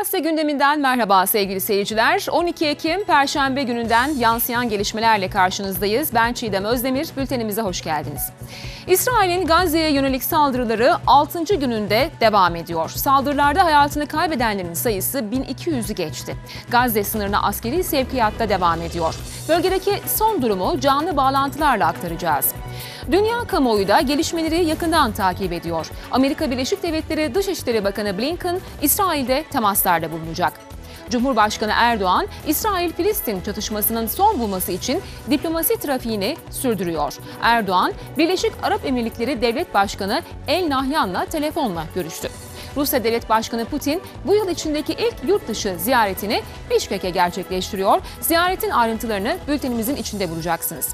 Avrasya gündeminden merhaba sevgili seyirciler. 12 Ekim Perşembe gününden yansıyan gelişmelerle karşınızdayız. Ben Çiğdem Özdemir, bültenimize hoş geldiniz. İsrail'in Gazze'ye yönelik saldırıları 6. gününde devam ediyor. Saldırılarda hayatını kaybedenlerin sayısı 1200'ü geçti. Gazze sınırına askeri sevkiyatta devam ediyor. Bölgedeki son durumu canlı bağlantılarla aktaracağız. Dünya kamuoyu da gelişmeleri yakından takip ediyor. Amerika Birleşik Devletleri Dışişleri Bakanı Blinken, İsrail'de temaslarda bulunacak. Cumhurbaşkanı Erdoğan, İsrail-Filistin çatışmasının son bulması için diplomasi trafiğini sürdürüyor. Erdoğan, Birleşik Arap Emirlikleri Devlet Başkanı El Nahyan'la telefonla görüştü. Rusya Devlet Başkanı Putin bu yıl içindeki ilk yurt dışı ziyaretini Bişkek'e gerçekleştiriyor. Ziyaretin ayrıntılarını bültenimizin içinde bulacaksınız.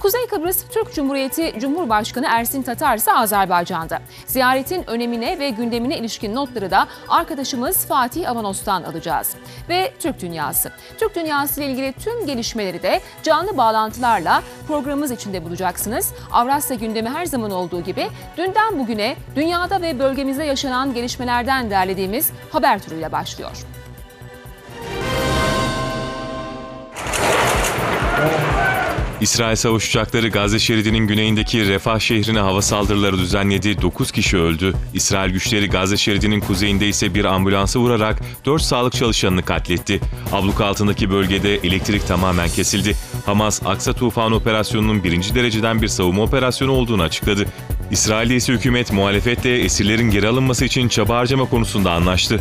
Kuzey Kıbrıs Türk Cumhuriyeti Cumhurbaşkanı Ersin Tatar ise Azerbaycan'da. Ziyaretin önemine ve gündemine ilişkin notları da arkadaşımız Fatih Avanos'tan alacağız. Ve Türk Dünyası. Türk Dünyası ile ilgili tüm gelişmeleri de canlı bağlantılarla programımız içinde bulacaksınız. Avrasya gündemi her zaman olduğu gibi dünden bugüne dünyada ve bölgemizde yaşanan gelişmelerden derlediğimiz haber turuyla başlıyor. İsrail savaş uçakları Gazze şeridinin güneyindeki Refah şehrine hava saldırıları düzenledi. 9 kişi öldü. İsrail güçleri Gazze şeridinin kuzeyinde ise bir ambulansı vurarak 4 sağlık çalışanını katletti. Abluk altındaki bölgede elektrik tamamen kesildi. Hamas, Aksa Tufanı operasyonunun birinci dereceden bir savunma operasyonu olduğunu açıkladı. İsrail'de ise hükümet muhalefetle esirlerin geri alınması için çaba harcama konusunda anlaştı.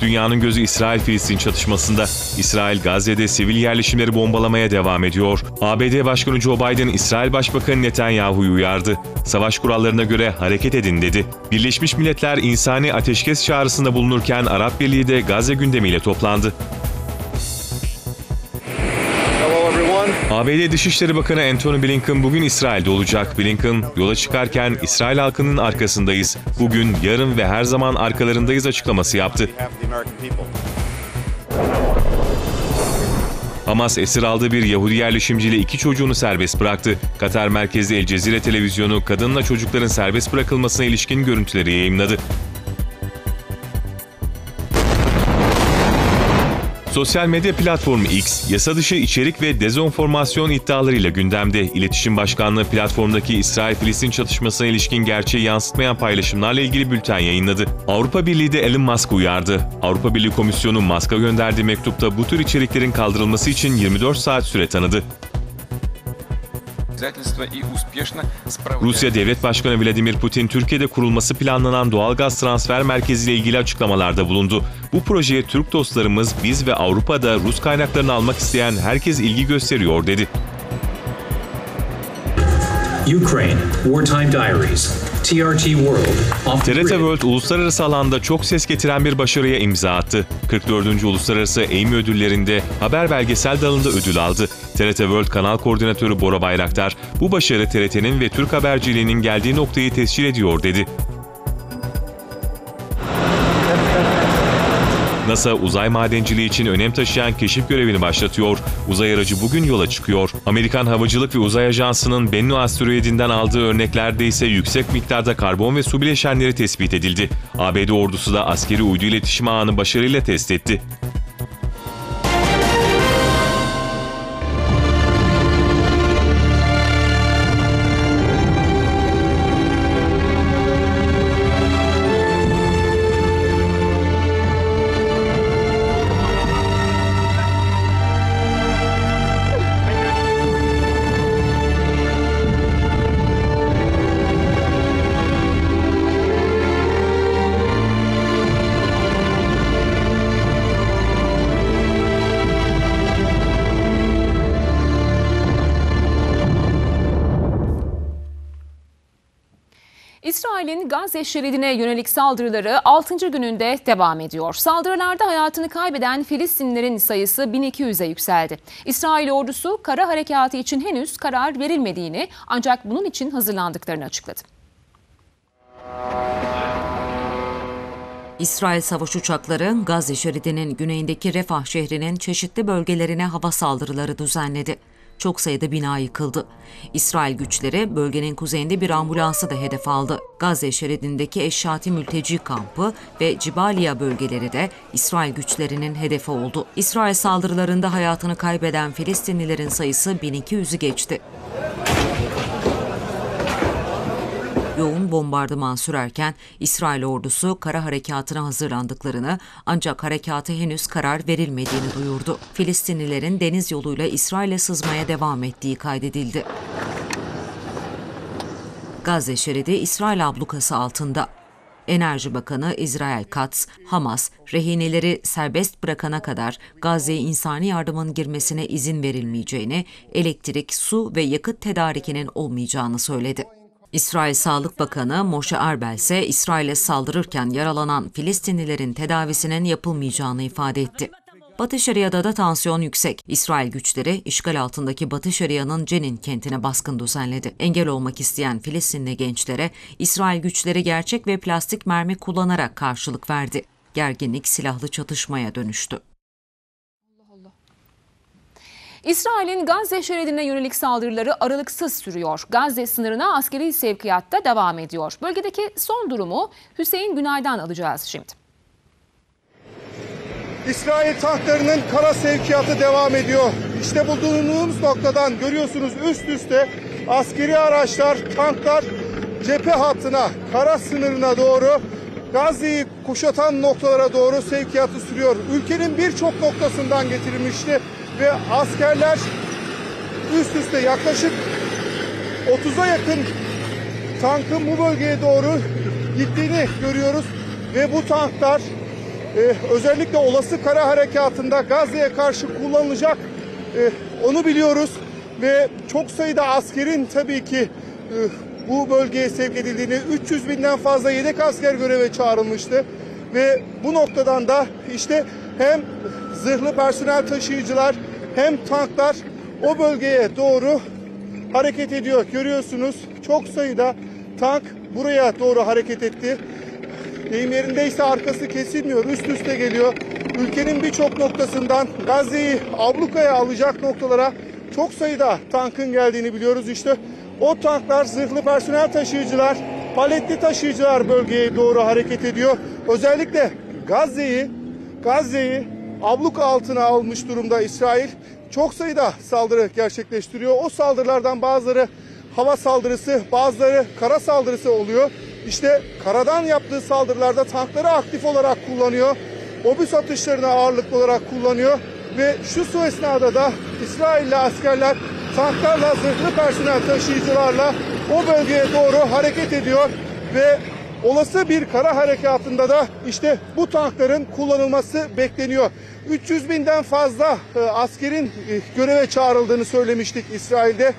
Dünyanın gözü İsrail-Filistin çatışmasında. İsrail Gazze'de sivil yerleşimleri bombalamaya devam ediyor. ABD Başkanı Joe Biden İsrail Başbakanı Netanyahu'yu uyardı. Savaş kurallarına göre hareket edin dedi. Birleşmiş Milletler insani ateşkes çağrısında bulunurken Arap Birliği de Gazze gündemiyle toplandı. ABD Dışişleri Bakanı Antony Blinken bugün İsrail'de olacak. Blinken yola çıkarken İsrail halkının arkasındayız. Bugün, yarın ve her zaman arkalarındayız açıklaması yaptı. Hamas esir aldığı bir Yahudi yerleşimciyle iki çocuğunu serbest bıraktı. Katar merkezli El Cezire televizyonu kadınla çocukların serbest bırakılmasına ilişkin görüntüleri yayınladı. Sosyal medya platformu X, yasa dışı içerik ve dezenformasyon iddialarıyla gündemde. İletişim Başkanlığı platformdaki İsrail-Filistin çatışmasına ilişkin gerçeği yansıtmayan paylaşımlarla ilgili bülten yayınladı. Avrupa Birliği de Elon Musk uyardı. Avrupa Birliği Komisyonu Musk'a gönderdiği mektupta bu tür içeriklerin kaldırılması için 24 saat süre tanıdı. Rusya Devlet Başkanı Vladimir Putin, Türkiye'de kurulması planlanan doğalgaz transfer merkezi ile ilgili açıklamalarda bulundu. Bu projeye Türk dostlarımız, biz ve Avrupa'da Rus kaynaklarını almak isteyen herkes ilgi gösteriyor dedi. Ukraine Wartime Diaries TRT World TRT World uluslararası alanda çok ses getiren bir başarıya imza attı. 44. Uluslararası Emmy ödüllerinde haber belgesel dalında ödül aldı. TRT World Kanal Koordinatörü Bora Bayraktar, bu başarı TRT'nin ve Türk haberciliğinin geldiği noktayı tescil ediyor dedi. NASA uzay madenciliği için önem taşıyan keşif görevini başlatıyor. Uzay aracı bugün yola çıkıyor. Amerikan Havacılık ve Uzay Ajansı'nın Bennu asteroidinden aldığı örneklerde ise yüksek miktarda karbon ve su bileşenleri tespit edildi. ABD ordusu da askeri uydu iletişim ağını başarıyla test etti. Gazze şeridine yönelik saldırıları 6. gününde devam ediyor. Saldırılarda hayatını kaybeden Filistinlilerin sayısı 1200'e yükseldi. İsrail ordusu kara harekatı için henüz karar verilmediğini ancak bunun için hazırlandıklarını açıkladı. İsrail savaş uçakları Gazze şeridinin güneyindeki Refah şehrinin çeşitli bölgelerine hava saldırıları düzenledi. Çok sayıda bina yıkıldı. İsrail güçleri bölgenin kuzeyinde bir ambulansı da hedef aldı. Gazze şeridindeki Eşşati mülteci kampı ve Cibaliya bölgeleri de İsrail güçlerinin hedefi oldu. İsrail saldırılarında hayatını kaybeden Filistinlilerin sayısı 1200'ü geçti. Yoğun bombardıman sürerken İsrail ordusu kara harekatına hazırlandıklarını ancak harekata henüz karar verilmediğini duyurdu. Filistinlilerin deniz yoluyla İsrail'e sızmaya devam ettiği kaydedildi. Gazze şeridi İsrail ablukası altında. Enerji Bakanı İsrail Katz, Hamas, rehineleri serbest bırakana kadar Gazze'ye insani yardımın girmesine izin verilmeyeceğini, elektrik, su ve yakıt tedarikinin olmayacağını söyledi. İsrail Sağlık Bakanı Moshe Arbel ise İsrail'e saldırırken yaralanan Filistinlilerin tedavisinin yapılmayacağını ifade etti. Batı Şeria'da da tansiyon yüksek. İsrail güçleri işgal altındaki Batı Şeria'nın Cenin kentine baskın düzenledi. Engel olmak isteyen Filistinli gençlere İsrail güçleri gerçek ve plastik mermi kullanarak karşılık verdi. Gerginlik silahlı çatışmaya dönüştü. İsrail'in Gazze şeridine yönelik saldırıları aralıksız sürüyor. Gazze sınırına askeri sevkiyatta devam ediyor. Bölgedeki son durumu Hüseyin Günay'dan alacağız şimdi. İsrail tanklarının kara sevkiyatı devam ediyor. İşte bulunduğumuz noktadan görüyorsunuz üst üste askeri araçlar, tanklar cephe hattına, kara sınırına doğru Gazze'yi kuşatan noktalara doğru sevkiyatı sürüyor. Ülkenin birçok noktasından getirilmişti ve askerler üst üste yaklaşık 30'a yakın tankın bu bölgeye doğru gittiğini görüyoruz. Ve bu tanklar e, özellikle olası kara harekatında Gazze'ye karşı kullanılacak e, onu biliyoruz. Ve çok sayıda askerin tabii ki e, bu bölgeye sevk edildiğini 300 binden fazla yedek asker göreve çağrılmıştı. Ve bu noktadan da işte hem zırhlı personel taşıyıcılar hem tanklar o bölgeye doğru hareket ediyor. Görüyorsunuz çok sayıda tank buraya doğru hareket etti. Deyim yerindeyse arkası kesilmiyor, üst üste geliyor. Ülkenin birçok noktasından Gazze'yi ablukaya alacak noktalara çok sayıda tankın geldiğini biliyoruz. İşte o tanklar zırhlı personel taşıyıcılar, paletli taşıyıcılar bölgeye doğru hareket ediyor. Özellikle Gazze'yi Gazze'yi abluk altına almış durumda İsrail. Çok sayıda saldırı gerçekleştiriyor. O saldırılardan bazıları hava saldırısı, bazıları kara saldırısı oluyor. İşte karadan yaptığı saldırılarda tankları aktif olarak kullanıyor. Obüs atışlarını ağırlıklı olarak kullanıyor. Ve şu su esnada da İsrailli askerler tanklarla, zırhlı personel taşıyıcılarla o bölgeye doğru hareket ediyor. Ve olası bir kara harekatında da işte bu tankların kullanılması bekleniyor. 300 binden fazla e, askerin e, göreve çağrıldığını söylemiştik İsrail'de.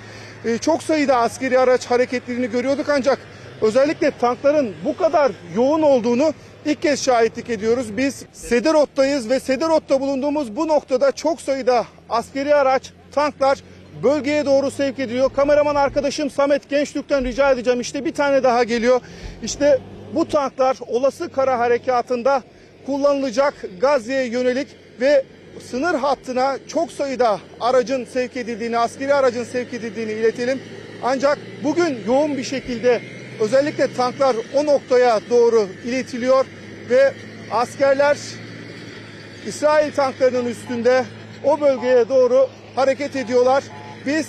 E, çok sayıda askeri araç hareketlerini görüyorduk ancak özellikle tankların bu kadar yoğun olduğunu ilk kez şahitlik ediyoruz. Biz Sederot'tayız ve Sederot'ta bulunduğumuz bu noktada çok sayıda askeri araç, tanklar bölgeye doğru sevk ediliyor. Kameraman arkadaşım Samet Gençlük'ten rica edeceğim. İşte bir tane daha geliyor. İşte bu tanklar olası kara harekatında kullanılacak Gazze'ye yönelik ve sınır hattına çok sayıda aracın sevk edildiğini, askeri aracın sevk edildiğini iletelim. Ancak bugün yoğun bir şekilde özellikle tanklar o noktaya doğru iletiliyor ve askerler İsrail tanklarının üstünde o bölgeye doğru hareket ediyorlar. Biz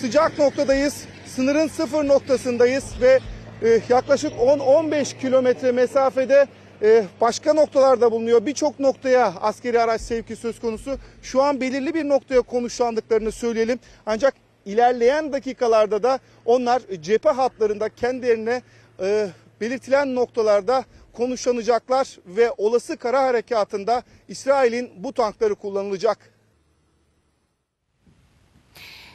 sıcak noktadayız, sınırın sıfır noktasındayız ve e, yaklaşık 10-15 kilometre mesafede e, başka noktalarda bulunuyor. Birçok noktaya askeri araç sevki söz konusu. Şu an belirli bir noktaya konuşlandıklarını söyleyelim. Ancak ilerleyen dakikalarda da onlar cephe hatlarında kendilerine e, belirtilen noktalarda konuşlanacaklar ve olası kara harekatında İsrail'in bu tankları kullanılacak.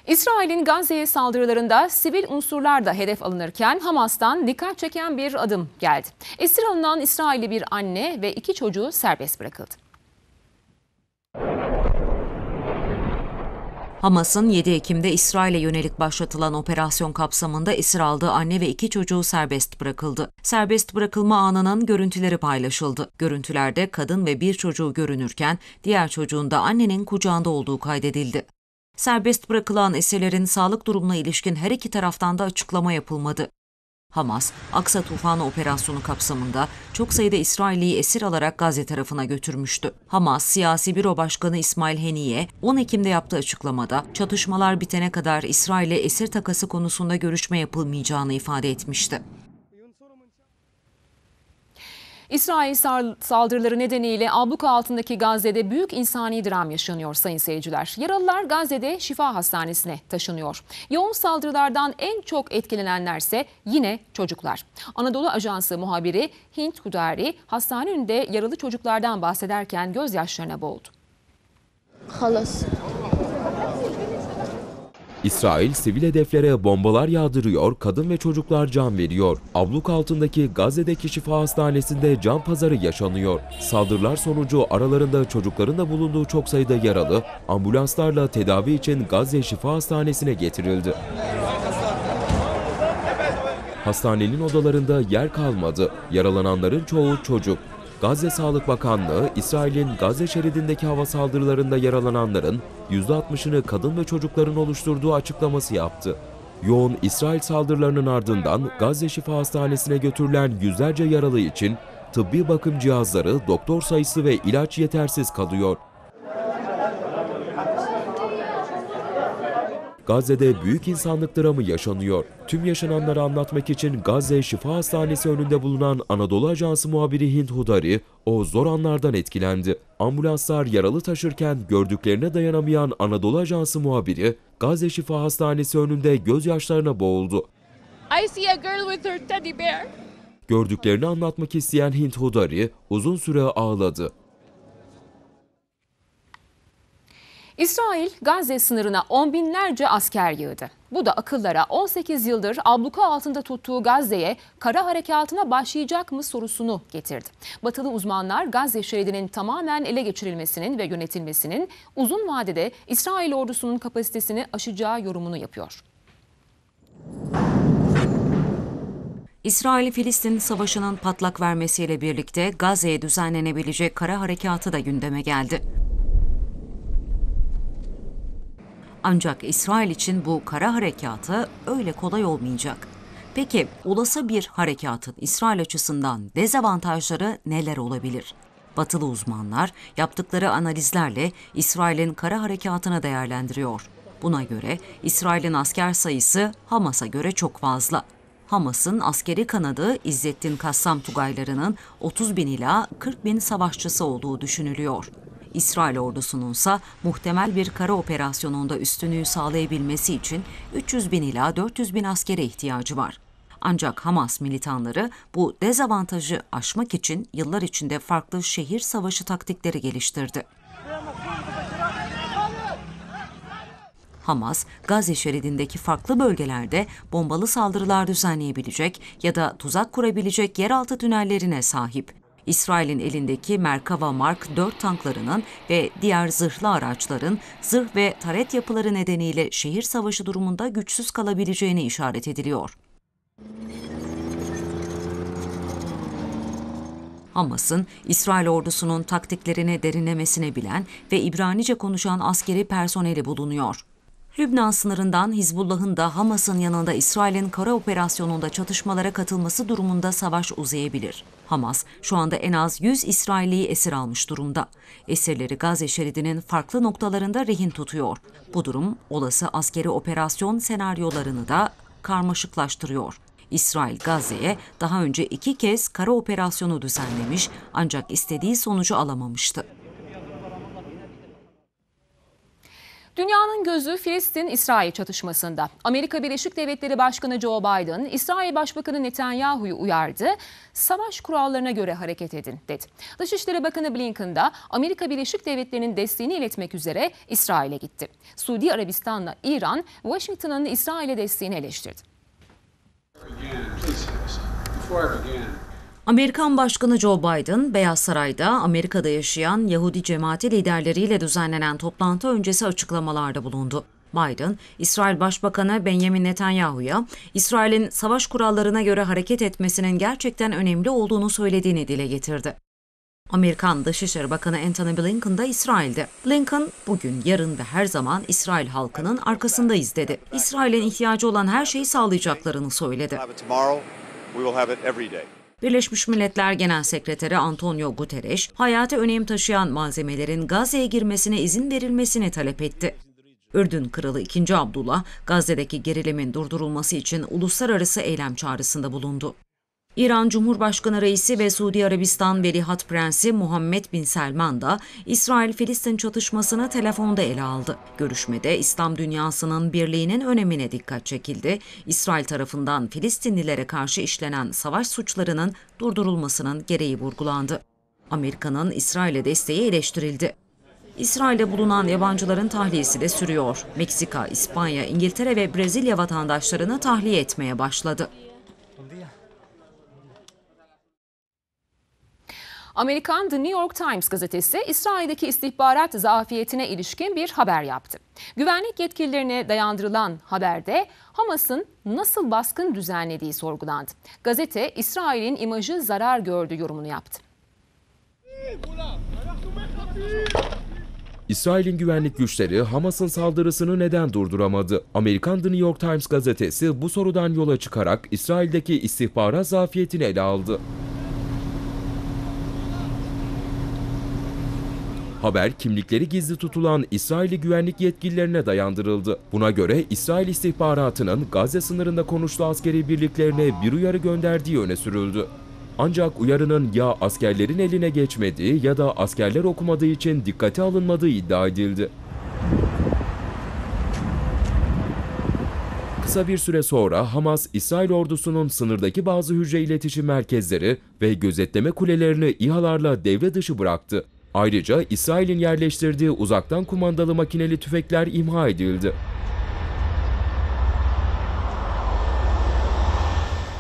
İsrail'in Gazze'ye saldırılarında sivil unsurlar da hedef alınırken Hamas'tan dikkat çeken bir adım geldi. Esir alınan İsrailli bir anne ve iki çocuğu serbest bırakıldı. Hamas'ın 7 Ekim'de İsrail'e yönelik başlatılan operasyon kapsamında esir aldığı anne ve iki çocuğu serbest bırakıldı. Serbest bırakılma anının görüntüleri paylaşıldı. Görüntülerde kadın ve bir çocuğu görünürken diğer çocuğun da annenin kucağında olduğu kaydedildi. Serbest bırakılan esirlerin sağlık durumuna ilişkin her iki taraftan da açıklama yapılmadı. Hamas, Aksa Tufanı operasyonu kapsamında çok sayıda İsrailliyi esir alarak Gazze tarafına götürmüştü. Hamas, Siyasi Büro Başkanı İsmail Heniye, 10 Ekim'de yaptığı açıklamada çatışmalar bitene kadar İsrail'e esir takası konusunda görüşme yapılmayacağını ifade etmişti. İsrail saldırıları nedeniyle abluka altındaki Gazze'de büyük insani dram yaşanıyor sayın seyirciler. Yaralılar Gazze'de şifa hastanesine taşınıyor. Yoğun saldırılardan en çok etkilenenlerse yine çocuklar. Anadolu Ajansı muhabiri Hint Kudari hastane önünde yaralı çocuklardan bahsederken gözyaşlarına boğuldu. Halas. İsrail sivil hedeflere bombalar yağdırıyor, kadın ve çocuklar can veriyor. Abluk altındaki Gazze'deki şifa hastanesinde can pazarı yaşanıyor. Saldırılar sonucu aralarında çocukların da bulunduğu çok sayıda yaralı ambulanslarla tedavi için Gazze Şifa Hastanesi'ne getirildi. Hastanenin odalarında yer kalmadı. Yaralananların çoğu çocuk. Gazze Sağlık Bakanlığı, İsrail'in Gazze şeridindeki hava saldırılarında yaralananların %60'ını kadın ve çocukların oluşturduğu açıklaması yaptı. Yoğun İsrail saldırılarının ardından Gazze Şifa Hastanesi'ne götürülen yüzlerce yaralı için tıbbi bakım cihazları, doktor sayısı ve ilaç yetersiz kalıyor. Gazze'de büyük insanlık dramı yaşanıyor. Tüm yaşananları anlatmak için Gazze Şifa Hastanesi önünde bulunan Anadolu Ajansı muhabiri Hint Hudari o zor anlardan etkilendi. Ambulanslar yaralı taşırken gördüklerine dayanamayan Anadolu Ajansı muhabiri Gazze Şifa Hastanesi önünde gözyaşlarına boğuldu. I see a girl with her teddy bear. Gördüklerini anlatmak isteyen Hint Hudari uzun süre ağladı. İsrail Gazze sınırına on binlerce asker yığdı. Bu da akıllara 18 yıldır abluka altında tuttuğu Gazze'ye kara harekatına başlayacak mı sorusunu getirdi. Batılı uzmanlar Gazze şeridinin tamamen ele geçirilmesinin ve yönetilmesinin uzun vadede İsrail ordusunun kapasitesini aşacağı yorumunu yapıyor. İsrail-Filistin savaşının patlak vermesiyle birlikte Gazze'ye düzenlenebilecek kara harekatı da gündeme geldi. Ancak İsrail için bu kara harekatı öyle kolay olmayacak. Peki olası bir harekatın İsrail açısından dezavantajları neler olabilir? Batılı uzmanlar yaptıkları analizlerle İsrail'in kara harekatını değerlendiriyor. Buna göre İsrail'in asker sayısı Hamas'a göre çok fazla. Hamas'ın askeri kanadı İzzettin Kassam Tugaylarının 30 bin ila 40 bin savaşçısı olduğu düşünülüyor. İsrail ordusunun ise muhtemel bir kara operasyonunda üstünlüğü sağlayabilmesi için 300 bin ila 400 bin askere ihtiyacı var. Ancak Hamas militanları bu dezavantajı aşmak için yıllar içinde farklı şehir savaşı taktikleri geliştirdi. Hamas, Gazze şeridindeki farklı bölgelerde bombalı saldırılar düzenleyebilecek ya da tuzak kurabilecek yeraltı tünellerine sahip. İsrail'in elindeki Merkava Mark 4 tanklarının ve diğer zırhlı araçların zırh ve taret yapıları nedeniyle şehir savaşı durumunda güçsüz kalabileceğine işaret ediliyor. Hamas'ın İsrail ordusunun taktiklerini derinlemesine bilen ve İbranice konuşan askeri personeli bulunuyor. Lübnan sınırından Hizbullah'ın da Hamas'ın yanında İsrail'in kara operasyonunda çatışmalara katılması durumunda savaş uzayabilir. Hamas şu anda en az 100 İsrailliyi esir almış durumda. Esirleri Gazze şeridinin farklı noktalarında rehin tutuyor. Bu durum olası askeri operasyon senaryolarını da karmaşıklaştırıyor. İsrail Gazze'ye daha önce iki kez kara operasyonu düzenlemiş ancak istediği sonucu alamamıştı. Dünyanın gözü Filistin-İsrail çatışmasında. Amerika Birleşik Devletleri Başkanı Joe Biden, İsrail Başbakanı Netanyahu'yu uyardı. Savaş kurallarına göre hareket edin dedi. Dışişleri Bakanı Blinken da Amerika Birleşik Devletleri'nin desteğini iletmek üzere İsrail'e gitti. Suudi Arabistan'la İran, Washington'ın İsrail'e desteğini eleştirdi. Amerikan Başkanı Joe Biden, Beyaz Saray'da Amerika'da yaşayan Yahudi cemaati liderleriyle düzenlenen toplantı öncesi açıklamalarda bulundu. Biden, İsrail Başbakanı Benjamin Netanyahu'ya İsrail'in savaş kurallarına göre hareket etmesinin gerçekten önemli olduğunu söylediğini dile getirdi. Amerikan Dışişleri Bakanı Antony Blinken da İsrail'de. Blinken, bugün, yarın ve her zaman İsrail halkının arkasındayız dedi. İsrail'in ihtiyacı olan her şeyi sağlayacaklarını söyledi. Birleşmiş Milletler Genel Sekreteri Antonio Guterres, hayata önem taşıyan malzemelerin Gazze'ye girmesine izin verilmesini talep etti. Ürdün Kralı 2. Abdullah, Gazze'deki gerilimin durdurulması için uluslararası eylem çağrısında bulundu. İran Cumhurbaşkanı Reisi ve Suudi Arabistan Veliaht Prensi Muhammed Bin Selman da İsrail-Filistin çatışmasını telefonda ele aldı. Görüşmede İslam dünyasının birliğinin önemine dikkat çekildi. İsrail tarafından Filistinlilere karşı işlenen savaş suçlarının durdurulmasının gereği vurgulandı. Amerika'nın İsrail'e desteği eleştirildi. İsrail'de bulunan yabancıların tahliyesi de sürüyor. Meksika, İspanya, İngiltere ve Brezilya vatandaşlarını tahliye etmeye başladı. Amerikan The New York Times gazetesi İsrail'deki istihbarat zafiyetine ilişkin bir haber yaptı. Güvenlik yetkililerine dayandırılan haberde Hamas'ın nasıl baskın düzenlediği sorgulandı. Gazete İsrail'in imajı zarar gördü yorumunu yaptı. İsrail'in güvenlik güçleri Hamas'ın saldırısını neden durduramadı? Amerikan The New York Times gazetesi bu sorudan yola çıkarak İsrail'deki istihbarat zafiyetini ele aldı. Haber kimlikleri gizli tutulan İsrailli güvenlik yetkililerine dayandırıldı. Buna göre İsrail istihbaratının Gazze sınırında konuştuğu askeri birliklerine bir uyarı gönderdiği öne sürüldü. Ancak uyarının ya askerlerin eline geçmediği ya da askerler okumadığı için dikkate alınmadığı iddia edildi. Kısa bir süre sonra Hamas, İsrail ordusunun sınırdaki bazı hücre iletişim merkezleri ve gözetleme kulelerini İHA'larla devre dışı bıraktı. Ayrıca İsrail'in yerleştirdiği uzaktan kumandalı makineli tüfekler imha edildi.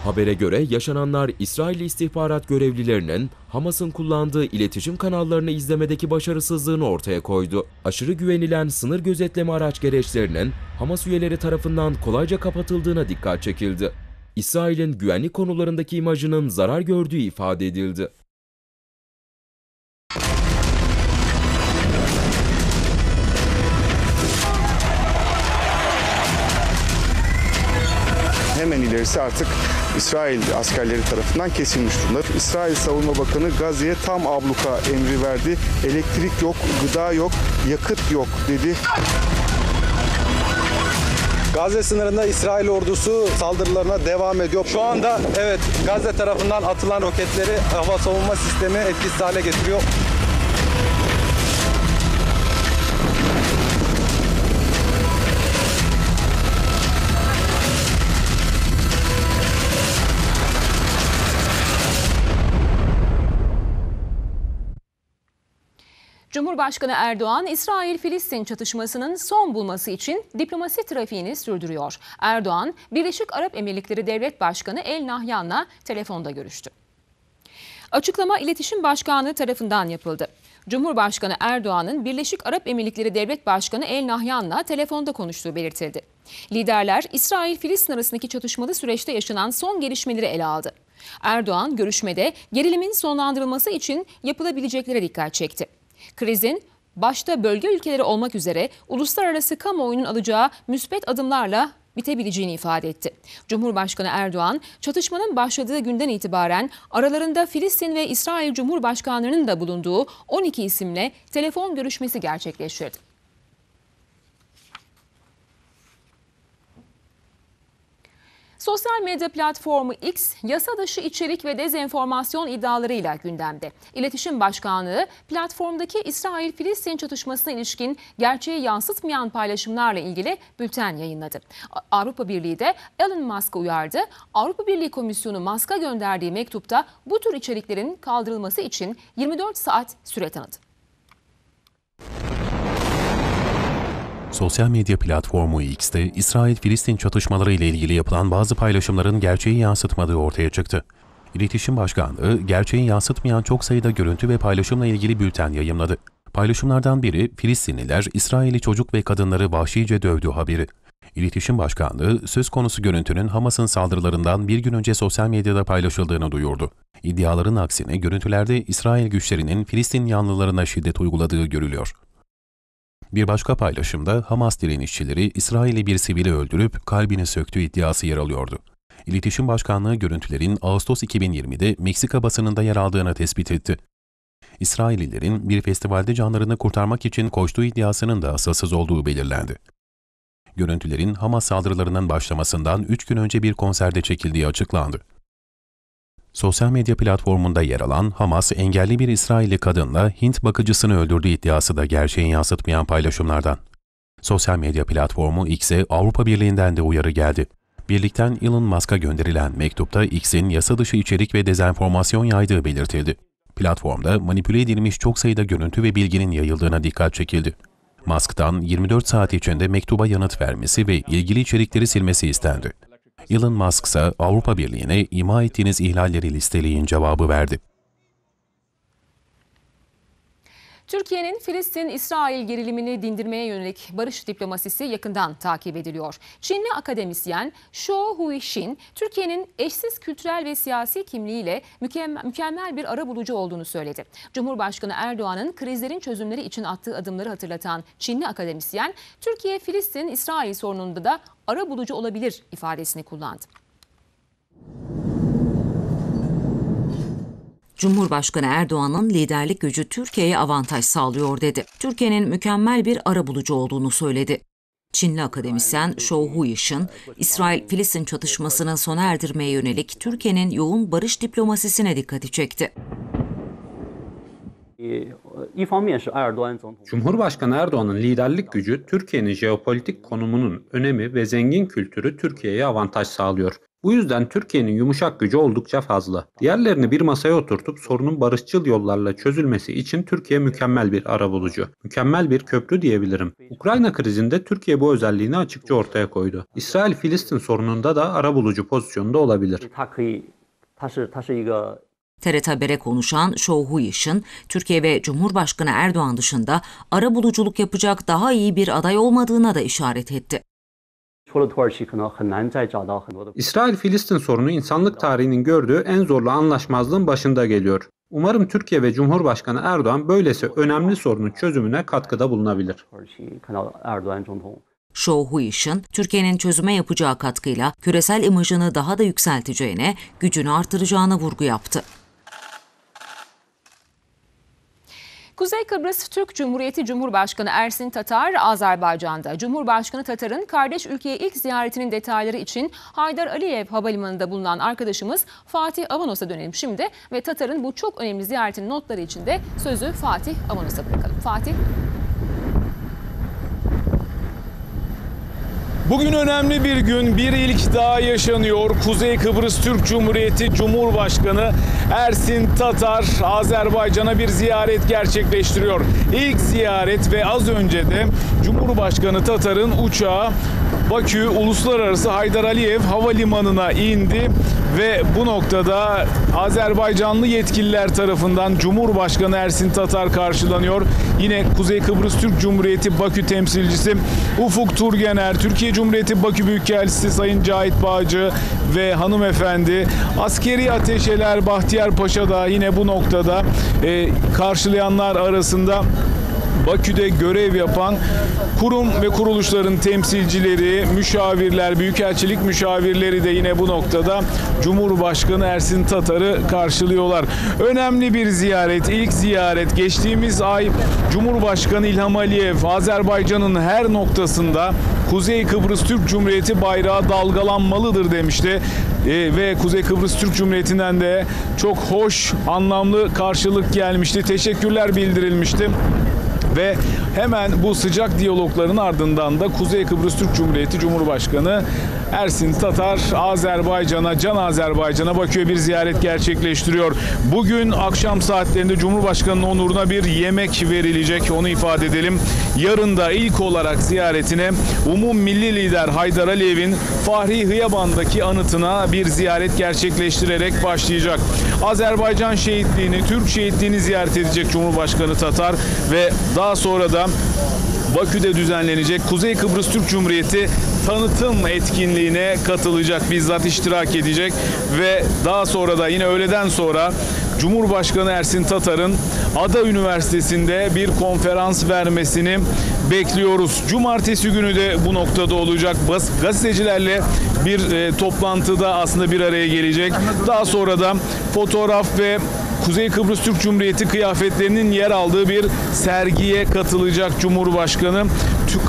Habere göre yaşananlar İsrail istihbarat görevlilerinin Hamas'ın kullandığı iletişim kanallarını izlemedeki başarısızlığını ortaya koydu. Aşırı güvenilen sınır gözetleme araç gereçlerinin Hamas üyeleri tarafından kolayca kapatıldığına dikkat çekildi. İsrail'in güvenlik konularındaki imajının zarar gördüğü ifade edildi. Hemen ilerisi artık İsrail askerleri tarafından kesilmiş durumda. İsrail Savunma Bakanı Gazze'ye tam abluka emri verdi. Elektrik yok, gıda yok, yakıt yok dedi. Gazze sınırında İsrail ordusu saldırılarına devam ediyor. Şu anda evet Gazze tarafından atılan roketleri hava savunma sistemi etkisiz hale getiriyor. Cumhurbaşkanı Erdoğan, İsrail-Filistin çatışmasının son bulması için diplomasi trafiğini sürdürüyor. Erdoğan, Birleşik Arap Emirlikleri Devlet Başkanı El Nahyan'la telefonda görüştü. Açıklama İletişim Başkanlığı tarafından yapıldı. Cumhurbaşkanı Erdoğan'ın Birleşik Arap Emirlikleri Devlet Başkanı El Nahyan'la telefonda konuştuğu belirtildi. Liderler İsrail-Filistin arasındaki çatışmalı süreçte yaşanan son gelişmeleri ele aldı. Erdoğan görüşmede gerilimin sonlandırılması için yapılabileceklere dikkat çekti. Krizin başta bölge ülkeleri olmak üzere uluslararası kamuoyunun alacağı müspet adımlarla bitebileceğini ifade etti. Cumhurbaşkanı Erdoğan, çatışmanın başladığı günden itibaren aralarında Filistin ve İsrail Cumhurbaşkanlarının da bulunduğu 12 isimle telefon görüşmesi gerçekleştirdi. Sosyal medya platformu X, yasa dışı içerik ve dezenformasyon iddialarıyla gündemde. İletişim Başkanlığı, platformdaki İsrail-Filistin çatışmasına ilişkin gerçeği yansıtmayan paylaşımlarla ilgili bülten yayınladı. Avrupa Birliği de Elon Musk'ı uyardı. Avrupa Birliği Komisyonu Musk'a gönderdiği mektupta bu tür içeriklerin kaldırılması için 24 saat süre tanıdı. Sosyal medya platformu X'te İsrail-Filistin çatışmaları ile ilgili yapılan bazı paylaşımların gerçeği yansıtmadığı ortaya çıktı. İletişim Başkanlığı, gerçeği yansıtmayan çok sayıda görüntü ve paylaşımla ilgili bülten yayımladı. Paylaşımlardan biri Filistinliler İsrail'i çocuk ve kadınları vahşice dövdü haberi. İletişim Başkanlığı söz konusu görüntünün Hamas'ın saldırılarından bir gün önce sosyal medyada paylaşıldığını duyurdu. İddiaların aksine görüntülerde İsrail güçlerinin Filistin yanlılarına şiddet uyguladığı görülüyor. Bir başka paylaşımda Hamas direnişçileri İsrail'i bir sivili öldürüp kalbini söktüğü iddiası yer alıyordu. İletişim Başkanlığı görüntülerin Ağustos 2020'de Meksika basınında yer aldığını tespit etti. İsraillilerin bir festivalde canlarını kurtarmak için koştuğu iddiasının da asılsız olduğu belirlendi. Görüntülerin Hamas saldırılarının başlamasından 3 gün önce bir konserde çekildiği açıklandı. Sosyal medya platformunda yer alan Hamas engelli bir İsrailli kadınla Hint bakıcısını öldürdüğü iddiası da gerçeği yansıtmayan paylaşımlardan. Sosyal medya platformu X'e Avrupa Birliği'nden de uyarı geldi. Birlikten Elon Musk'a gönderilen mektupta X'in yasa dışı içerik ve dezenformasyon yaydığı belirtildi. Platformda manipüle edilmiş çok sayıda görüntü ve bilginin yayıldığına dikkat çekildi. Musk'tan 24 saat içinde mektuba yanıt vermesi ve ilgili içerikleri silmesi istendi. Elon Musk ise Avrupa Birliği'ne ima ettiğiniz ihlalleri listeleyin cevabı verdi. Türkiye'nin Filistin-İsrail gerilimini dindirmeye yönelik barış diplomasisi yakından takip ediliyor. Çinli akademisyen Shou Huishin, Türkiye'nin eşsiz kültürel ve siyasi kimliğiyle mükemmel, bir arabulucu olduğunu söyledi. Cumhurbaşkanı Erdoğan'ın krizlerin çözümleri için attığı adımları hatırlatan Çinli akademisyen, Türkiye Filistin-İsrail sorununda da arabulucu olabilir ifadesini kullandı. Cumhurbaşkanı Erdoğan'ın liderlik gücü Türkiye'ye avantaj sağlıyor dedi. Türkiye'nin mükemmel bir arabulucu olduğunu söyledi. Çinli akademisyen Shou Huishin, İsrail-Filistin çatışmasını sona erdirmeye yönelik Türkiye'nin yoğun barış diplomasisine dikkati çekti. Cumhurbaşkanı Erdoğan'ın liderlik gücü Türkiye'nin jeopolitik konumunun önemi ve zengin kültürü Türkiye'ye avantaj sağlıyor. Bu yüzden Türkiye'nin yumuşak gücü oldukça fazla. Diğerlerini bir masaya oturtup sorunun barışçıl yollarla çözülmesi için Türkiye mükemmel bir arabulucu. Mükemmel bir köprü diyebilirim. Ukrayna krizinde Türkiye bu özelliğini açıkça ortaya koydu. İsrail-Filistin sorununda da arabulucu pozisyonda olabilir. TRT Haber'e konuşan Shou Huishin, Türkiye ve Cumhurbaşkanı Erdoğan dışında arabuluculuk yapacak daha iyi bir aday olmadığına da işaret etti. İsrail-Filistin sorunu insanlık tarihinin gördüğü en zorlu anlaşmazlığın başında geliyor. Umarım Türkiye ve Cumhurbaşkanı Erdoğan böylesi önemli sorunun çözümüne katkıda bulunabilir. Shou Huishin, Türkiye'nin çözüme yapacağı katkıyla küresel imajını daha da yükselteceğine, gücünü artıracağına vurgu yaptı. Kuzey Kıbrıs Türk Cumhuriyeti Cumhurbaşkanı Ersin Tatar Azerbaycan'da. Cumhurbaşkanı Tatar'ın kardeş ülkeye ilk ziyaretinin detayları için Haydar Aliyev Havalimanı'nda bulunan arkadaşımız Fatih Avanos'a dönelim şimdi ve Tatar'ın bu çok önemli ziyaretinin notları için de sözü Fatih Avanos'a bırakalım. Fatih. Bugün önemli bir gün, bir ilk daha yaşanıyor. Kuzey Kıbrıs Türk Cumhuriyeti Cumhurbaşkanı Ersin Tatar Azerbaycan'a bir ziyaret gerçekleştiriyor. İlk ziyaret ve az önce de Cumhurbaşkanı Tatar'ın uçağı Bakü Uluslararası Haydar Aliyev Havalimanı'na indi ve bu noktada Azerbaycanlı yetkililer tarafından Cumhurbaşkanı Ersin Tatar karşılanıyor. Yine Kuzey Kıbrıs Türk Cumhuriyeti Bakü temsilcisi Ufuk Turgener, Türkiye Cumhuriyeti Bakü Büyükelçisi Sayın Cahit Bağcı ve hanımefendi askeri ateşeler Bahtiyar Paşa da yine bu noktada e, karşılayanlar arasında Bakü'de görev yapan kurum ve kuruluşların temsilcileri, müşavirler, büyükelçilik müşavirleri de yine bu noktada Cumhurbaşkanı Ersin Tatar'ı karşılıyorlar. Önemli bir ziyaret, ilk ziyaret. Geçtiğimiz ay Cumhurbaşkanı İlham Aliyev Azerbaycan'ın her noktasında Kuzey Kıbrıs Türk Cumhuriyeti bayrağı dalgalanmalıdır demişti. Ee, ve Kuzey Kıbrıs Türk Cumhuriyeti'nden de çok hoş, anlamlı karşılık gelmişti. Teşekkürler bildirilmişti. Ve hemen bu sıcak diyalogların ardından da Kuzey Kıbrıs Türk Cumhuriyeti Cumhurbaşkanı Ersin Tatar Azerbaycan'a, Can Azerbaycan'a Bakü'ye bir ziyaret gerçekleştiriyor. Bugün akşam saatlerinde Cumhurbaşkanı'nın onuruna bir yemek verilecek onu ifade edelim. Yarın da ilk olarak ziyaretine Umum Milli Lider Haydar Aliyev'in Fahri Hıyaban'daki anıtına bir ziyaret gerçekleştirerek başlayacak. Azerbaycan şehitliğini, Türk şehitliğini ziyaret edecek Cumhurbaşkanı Tatar ve daha sonra da Bakü'de düzenlenecek Kuzey Kıbrıs Türk Cumhuriyeti tanıtım etkinliğine katılacak, bizzat iştirak edecek ve daha sonra da yine öğleden sonra Cumhurbaşkanı Ersin Tatar'ın Ada Üniversitesi'nde bir konferans vermesini bekliyoruz. Cumartesi günü de bu noktada olacak. Bas, gazetecilerle bir e, toplantıda aslında bir araya gelecek. Daha sonra da fotoğraf ve Kuzey Kıbrıs Türk Cumhuriyeti kıyafetlerinin yer aldığı bir sergiye katılacak Cumhurbaşkanı.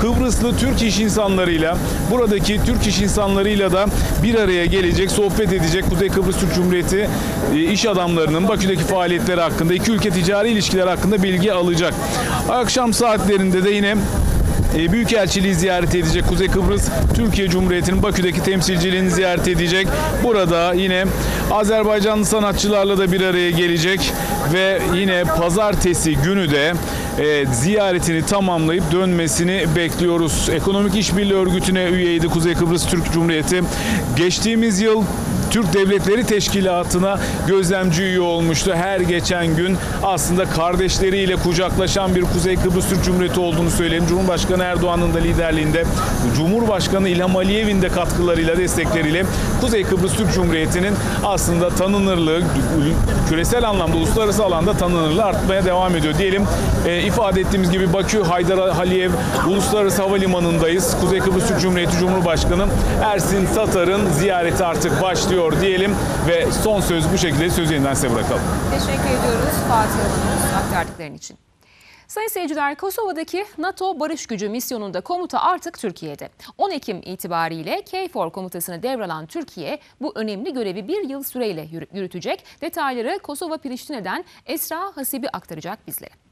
Kıbrıslı Türk iş insanlarıyla, buradaki Türk iş insanlarıyla da bir araya gelecek, sohbet edecek. Kuzey Kıbrıs Türk Cumhuriyeti e, iş adamlarının Bakü'deki faaliyetleri hakkında, iki ülke ticari ilişkiler hakkında bilgi alacak. Akşam saatlerinde de yine e, Büyükelçiliği ziyaret edecek. Kuzey Kıbrıs Türkiye Cumhuriyeti'nin Bakü'deki temsilciliğini ziyaret edecek. Burada yine Azerbaycanlı sanatçılarla da bir araya gelecek ve yine pazartesi günü de e, ziyaretini tamamlayıp dönmesini bekliyoruz. Ekonomik İşbirliği Örgütü'ne üyeydi Kuzey Kıbrıs Türk Cumhuriyeti. Geçtiğimiz yıl Türk Devletleri Teşkilatı'na gözlemci üye olmuştu. Her geçen gün aslında kardeşleriyle kucaklaşan bir Kuzey Kıbrıs Türk Cumhuriyeti olduğunu söyleyelim. Cumhurbaşkanı Erdoğan'ın da liderliğinde, Cumhurbaşkanı İlham Aliyev'in de katkılarıyla, destekleriyle Kuzey Kıbrıs Türk Cumhuriyeti'nin aslında tanınırlığı, küresel anlamda, uluslararası alanda tanınırlığı artmaya devam ediyor. Diyelim e, ifade ettiğimiz gibi Bakü Haydar Aliyev Uluslararası Havalimanı'ndayız. Kuzey Kıbrıs Türk Cumhuriyeti Cumhurbaşkanı Ersin Tatar'ın ziyareti artık başlıyor diyelim ve son söz bu şekilde sözü yeniden size bırakalım. Teşekkür ediyoruz Fatih Hanım aktardıkların için. Sayın seyirciler Kosova'daki NATO barış gücü misyonunda komuta artık Türkiye'de. 10 Ekim itibariyle KFOR komutasını devralan Türkiye bu önemli görevi bir yıl süreyle yürütecek. Detayları Kosova Priştine'den Esra Hasibi aktaracak bizlere.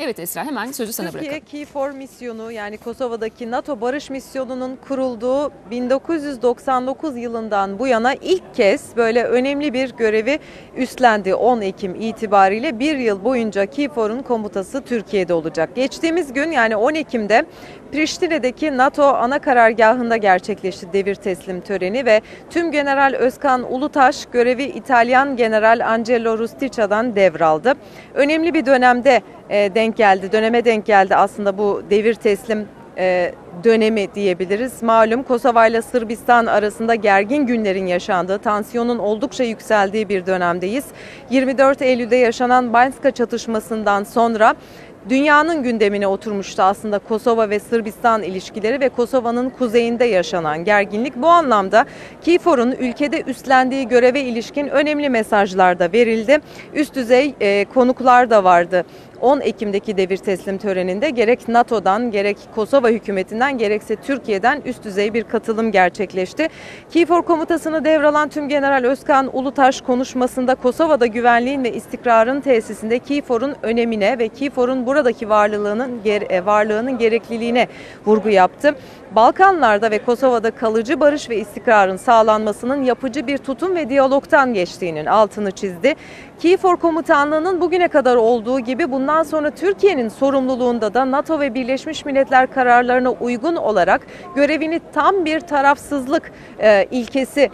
Evet Esra hemen sözü sana Türkiye bırakalım. Türkiye KFOR misyonu yani Kosova'daki NATO barış misyonunun kurulduğu 1999 yılından bu yana ilk kez böyle önemli bir görevi üstlendi. 10 Ekim itibariyle bir yıl boyunca KFOR'un komutası Türkiye'de olacak. Geçtiğimiz gün yani 10 Ekim'de Priştine'deki NATO ana karargahında gerçekleşti devir teslim töreni ve tüm General Özkan Ulutaş görevi İtalyan General Angelo Rustica'dan devraldı. Önemli bir dönemde e, denk geldi, döneme denk geldi aslında bu devir teslim e, dönemi diyebiliriz. Malum Kosova ile Sırbistan arasında gergin günlerin yaşandığı, tansiyonun oldukça yükseldiği bir dönemdeyiz. 24 Eylül'de yaşanan Banska çatışmasından sonra dünyanın gündemine oturmuştu aslında Kosova ve Sırbistan ilişkileri ve Kosova'nın kuzeyinde yaşanan gerginlik. Bu anlamda KFOR'un ülkede üstlendiği göreve ilişkin önemli mesajlar da verildi. Üst düzey e, konuklar da vardı 10 Ekim'deki devir teslim töreninde gerek NATO'dan gerek Kosova hükümetinden gerekse Türkiye'den üst düzey bir katılım gerçekleşti. KFOR komutasını devralan Tüm General Özkan Ulutaş konuşmasında Kosova'da güvenliğin ve istikrarın tesisinde KFOR'un önemine ve KFOR'un buradaki varlığının varlığının gerekliliğine vurgu yaptı. Balkanlarda ve Kosova'da kalıcı barış ve istikrarın sağlanmasının yapıcı bir tutum ve diyalogtan geçtiğinin altını çizdi. KFOR komutanlığının bugüne kadar olduğu gibi bundan sonra Türkiye'nin sorumluluğunda da NATO ve Birleşmiş Milletler kararlarına uygun olarak görevini tam bir tarafsızlık e, ilkesi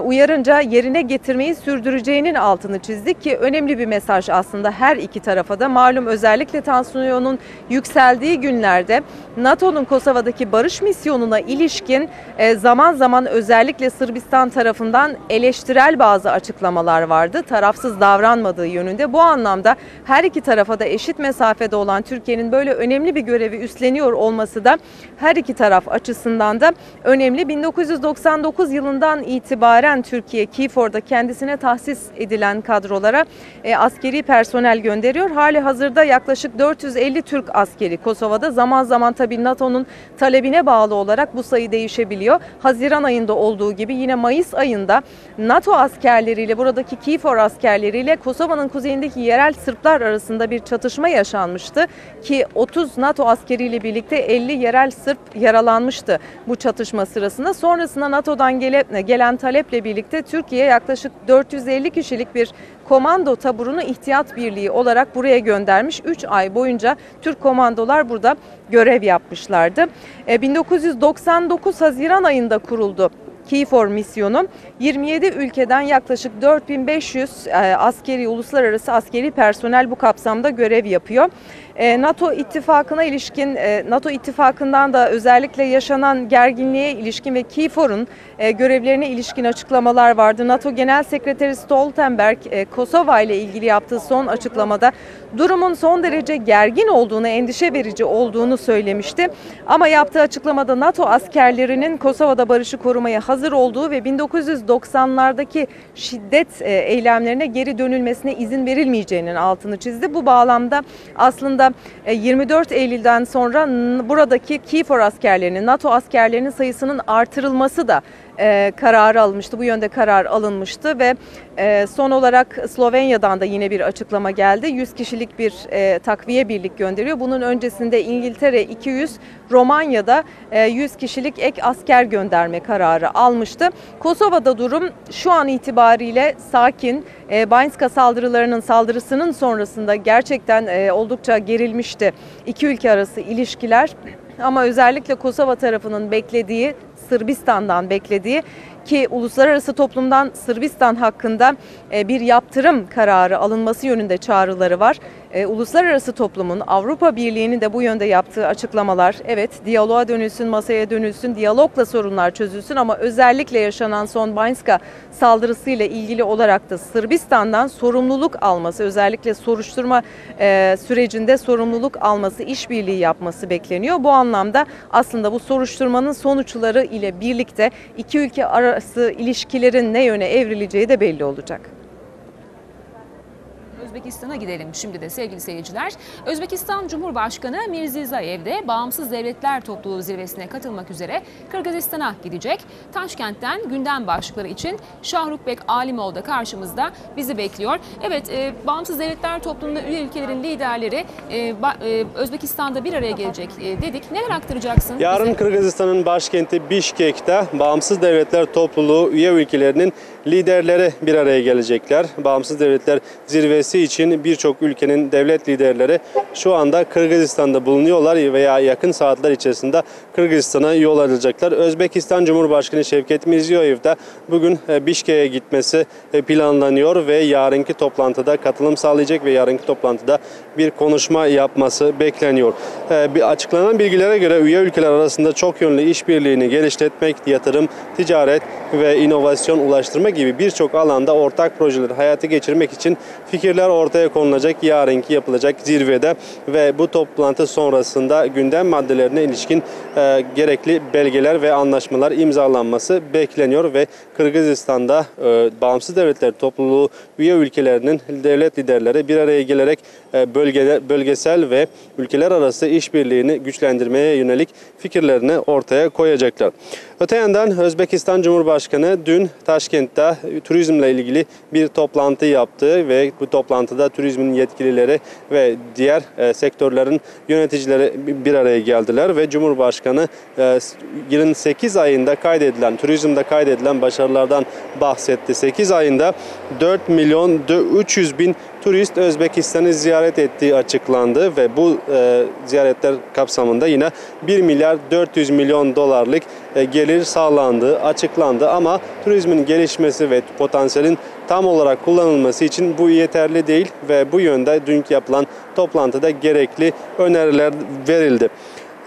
uyarınca yerine getirmeyi sürdüreceğinin altını çizdik ki önemli bir mesaj aslında her iki tarafa da malum özellikle tansiyonun yükseldiği günlerde NATO'nun Kosova'daki barış misyonuna ilişkin e, zaman zaman özellikle Sırbistan tarafından eleştirel bazı açıklamalar vardı. Tarafsız davranmadığı yönünde bu anlamda her iki tarafa da eşit mesafede olan Türkiye'nin böyle önemli bir görevi üstleniyor olması da her iki taraf açısından da önemli. 1999 yılından itibaren Türkiye KFOR'da kendisine tahsis edilen kadrolara e, askeri personel gönderiyor. Hali hazırda yaklaşık 450 Türk askeri Kosova'da zaman zaman tabii NATO'nun talebine bağlı olarak bu sayı değişebiliyor. Haziran ayında olduğu gibi yine Mayıs ayında NATO askerleriyle buradaki KFOR askerleriyle Kosova'nın kuzeyindeki yerel Sırplar arasında bir çatışma yaşanmıştı ki 30 NATO askeriyle birlikte 50 yerel Sırp yaralanmıştı bu çatışma sırasında. Sonrasında NATO'dan gele, gelen taleple birlikte Türkiye yaklaşık 450 kişilik bir komando taburunu ihtiyat birliği olarak buraya göndermiş. 3 ay boyunca Türk komandolar burada görev yapmışlardı. 1999 Haziran ayında kuruldu KFOR misyonu 27 ülkeden yaklaşık 4500 e, askeri uluslararası askeri personel bu kapsamda görev yapıyor. E, NATO ittifakına ilişkin e, NATO ittifakından da özellikle yaşanan gerginliğe ilişkin ve KFOR'un e, görevlerine ilişkin açıklamalar vardı. NATO Genel Sekreteri Stoltenberg e, Kosova ile ilgili yaptığı son açıklamada durumun son derece gergin olduğunu, endişe verici olduğunu söylemişti. Ama yaptığı açıklamada NATO askerlerinin Kosova'da barışı korumaya hazır olduğu ve 1990'lardaki şiddet eylemlerine geri dönülmesine izin verilmeyeceğinin altını çizdi. Bu bağlamda aslında 24 Eylül'den sonra buradaki KFOR askerlerinin, NATO askerlerinin sayısının artırılması da e, kararı alınmıştı. Bu yönde karar alınmıştı ve e, son olarak Slovenya'dan da yine bir açıklama geldi. 100 kişilik bir e, takviye birlik gönderiyor. Bunun öncesinde İngiltere 200, Romanya'da e, 100 kişilik ek asker gönderme kararı almıştı. Kosova'da durum şu an itibariyle sakin. E, Baynska saldırılarının saldırısının sonrasında gerçekten e, oldukça gerilmişti iki ülke arası ilişkiler. Ama özellikle Kosova tarafının beklediği Sırbistan'dan beklediği ki uluslararası toplumdan Sırbistan hakkında e, bir yaptırım kararı alınması yönünde çağrıları var. E, uluslararası toplumun Avrupa Birliği'nin de bu yönde yaptığı açıklamalar evet diyaloğa dönülsün, masaya dönülsün, diyalogla sorunlar çözülsün ama özellikle yaşanan son Banska saldırısıyla ilgili olarak da Sırbistan'dan sorumluluk alması, özellikle soruşturma e, sürecinde sorumluluk alması, işbirliği yapması bekleniyor. Bu anlamda aslında bu soruşturmanın sonuçları ile birlikte iki ülke arası ilişkilerin ne yöne evrileceği de belli olacak. Özbekistan'a gidelim şimdi de sevgili seyirciler. Özbekistan Cumhurbaşkanı Mirziyoyev de Bağımsız Devletler Topluluğu zirvesine katılmak üzere Kırgızistan'a gidecek. Taşkent'ten gündem başlıkları için Şahrukbek Alimov da karşımızda bizi bekliyor. Evet, e, Bağımsız Devletler Topluluğu'nda üye ülkelerin liderleri e, ba, e, Özbekistan'da bir araya gelecek e, dedik. Neler aktaracaksın? Yarın? Kırgızistan'ın başkenti Bişkek'te Bağımsız Devletler Topluluğu üye ülkelerinin liderleri bir araya gelecekler. Bağımsız Devletler Zirvesi için birçok ülkenin devlet liderleri şu anda Kırgızistan'da bulunuyorlar veya yakın saatler içerisinde Kırgızistan'a yol alacaklar. Özbekistan Cumhurbaşkanı Şevket Mirziyoyev de bugün e, Bişkek'e gitmesi e, planlanıyor ve yarınki toplantıda katılım sağlayacak ve yarınki toplantıda bir konuşma yapması bekleniyor. E, bir açıklanan bilgilere göre üye ülkeler arasında çok yönlü işbirliğini geliştirmek, yatırım, ticaret ve inovasyon ulaştırma gibi birçok alanda ortak projeleri hayata geçirmek için fikirler ortaya konulacak yarınki yapılacak zirvede ve bu toplantı sonrasında gündem maddelerine ilişkin e, gerekli belgeler ve anlaşmalar imzalanması bekleniyor ve Kırgızistan'da e, Bağımsız Devletler Topluluğu üye ülkelerinin devlet liderleri bir araya gelerek e, bölge, bölgesel ve ülkeler arası işbirliğini güçlendirmeye yönelik fikirlerini ortaya koyacaklar. Öte yandan Özbekistan Cumhurbaşkanı dün Taşkent'te turizmle ilgili bir toplantı yaptı ve bu toplantıda turizmin yetkilileri ve diğer e, sektörlerin yöneticileri bir araya geldiler ve Cumhurbaşkanı e, yılın 8 ayında kaydedilen, turizmde kaydedilen başarılardan bahsetti. 8 ayında 4 milyon 300 bin turist Özbekistan'ı ziyaret ettiği açıklandı ve bu e, ziyaretler kapsamında yine 1 milyar 400 milyon dolarlık e, gelir sağlandığı açıklandı ama turizmin gelişmesi ve potansiyelin tam olarak kullanılması için bu yeterli değil ve bu yönde dünkü yapılan toplantıda gerekli öneriler verildi.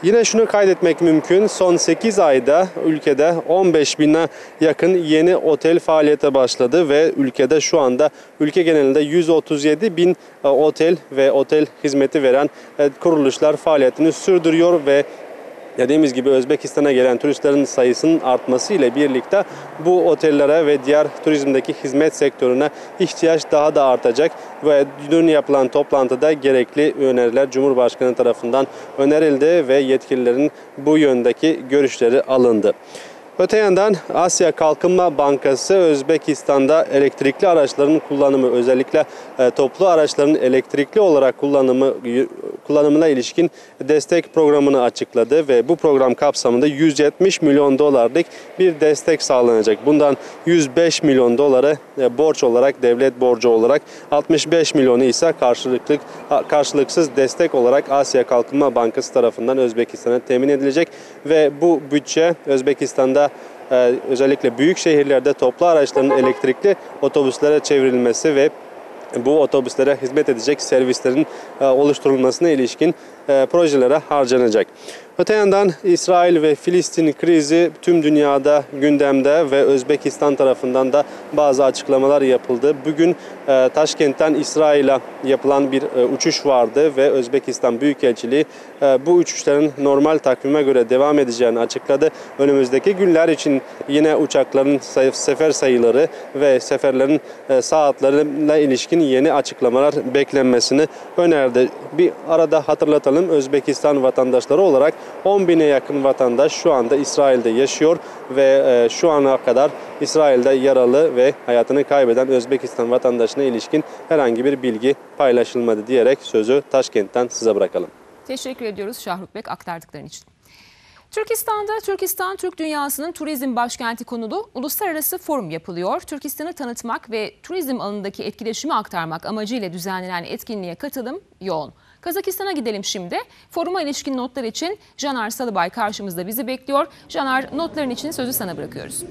Yine şunu kaydetmek mümkün. Son 8 ayda ülkede 15 bine yakın yeni otel faaliyete başladı ve ülkede şu anda ülke genelinde 137 bin e, otel ve otel hizmeti veren e, kuruluşlar faaliyetini sürdürüyor ve Dediğimiz gibi Özbekistan'a gelen turistlerin sayısının artması ile birlikte bu otellere ve diğer turizmdeki hizmet sektörüne ihtiyaç daha da artacak ve dün yapılan toplantıda gerekli öneriler Cumhurbaşkanı tarafından önerildi ve yetkililerin bu yöndeki görüşleri alındı. Öte yandan Asya Kalkınma Bankası Özbekistan'da elektrikli araçların kullanımı özellikle e, toplu araçların elektrikli olarak kullanımı kullanımına ilişkin destek programını açıkladı ve bu program kapsamında 170 milyon dolarlık bir destek sağlanacak. Bundan 105 milyon doları e, borç olarak devlet borcu olarak 65 milyonu ise karşılıklı karşılıksız destek olarak Asya Kalkınma Bankası tarafından Özbekistan'a temin edilecek ve bu bütçe Özbekistan'da e, özellikle büyük şehirlerde toplu araçların elektrikli otobüslere çevrilmesi ve bu otobüslere hizmet edecek servislerin e, oluşturulmasına ilişkin e, projelere harcanacak. Öte yandan İsrail ve Filistin krizi tüm dünyada gündemde ve Özbekistan tarafından da bazı açıklamalar yapıldı. Bugün e, Taşkent'ten İsrail'e yapılan bir e, uçuş vardı ve Özbekistan Büyükelçiliği e, bu uçuşların normal takvime göre devam edeceğini açıkladı. Önümüzdeki günler için yine uçakların sefer sayıları ve seferlerin saatlerine ilişkin yeni açıklamalar beklenmesini önerdi. Bir arada hatırlatalım Özbekistan vatandaşları olarak 10 bine yakın vatandaş şu anda İsrail'de yaşıyor ve e, şu ana kadar İsrail'de yaralı ve hayatını kaybeden Özbekistan vatandaşına ilişkin herhangi bir bilgi paylaşılmadı diyerek sözü Taşkent'ten size bırakalım. Teşekkür ediyoruz Şahruk Bek aktardıkların için. Türkistan'da Türkistan Türk Dünyası'nın turizm başkenti konulu uluslararası forum yapılıyor. Türkistan'ı tanıtmak ve turizm alanındaki etkileşimi aktarmak amacıyla düzenlenen etkinliğe katılım yoğun. Kazakistan'a gidelim şimdi. Foruma ilişkin notlar için Caner Salıbay karşımızda bizi bekliyor. Caner notların için sözü sana bırakıyoruz.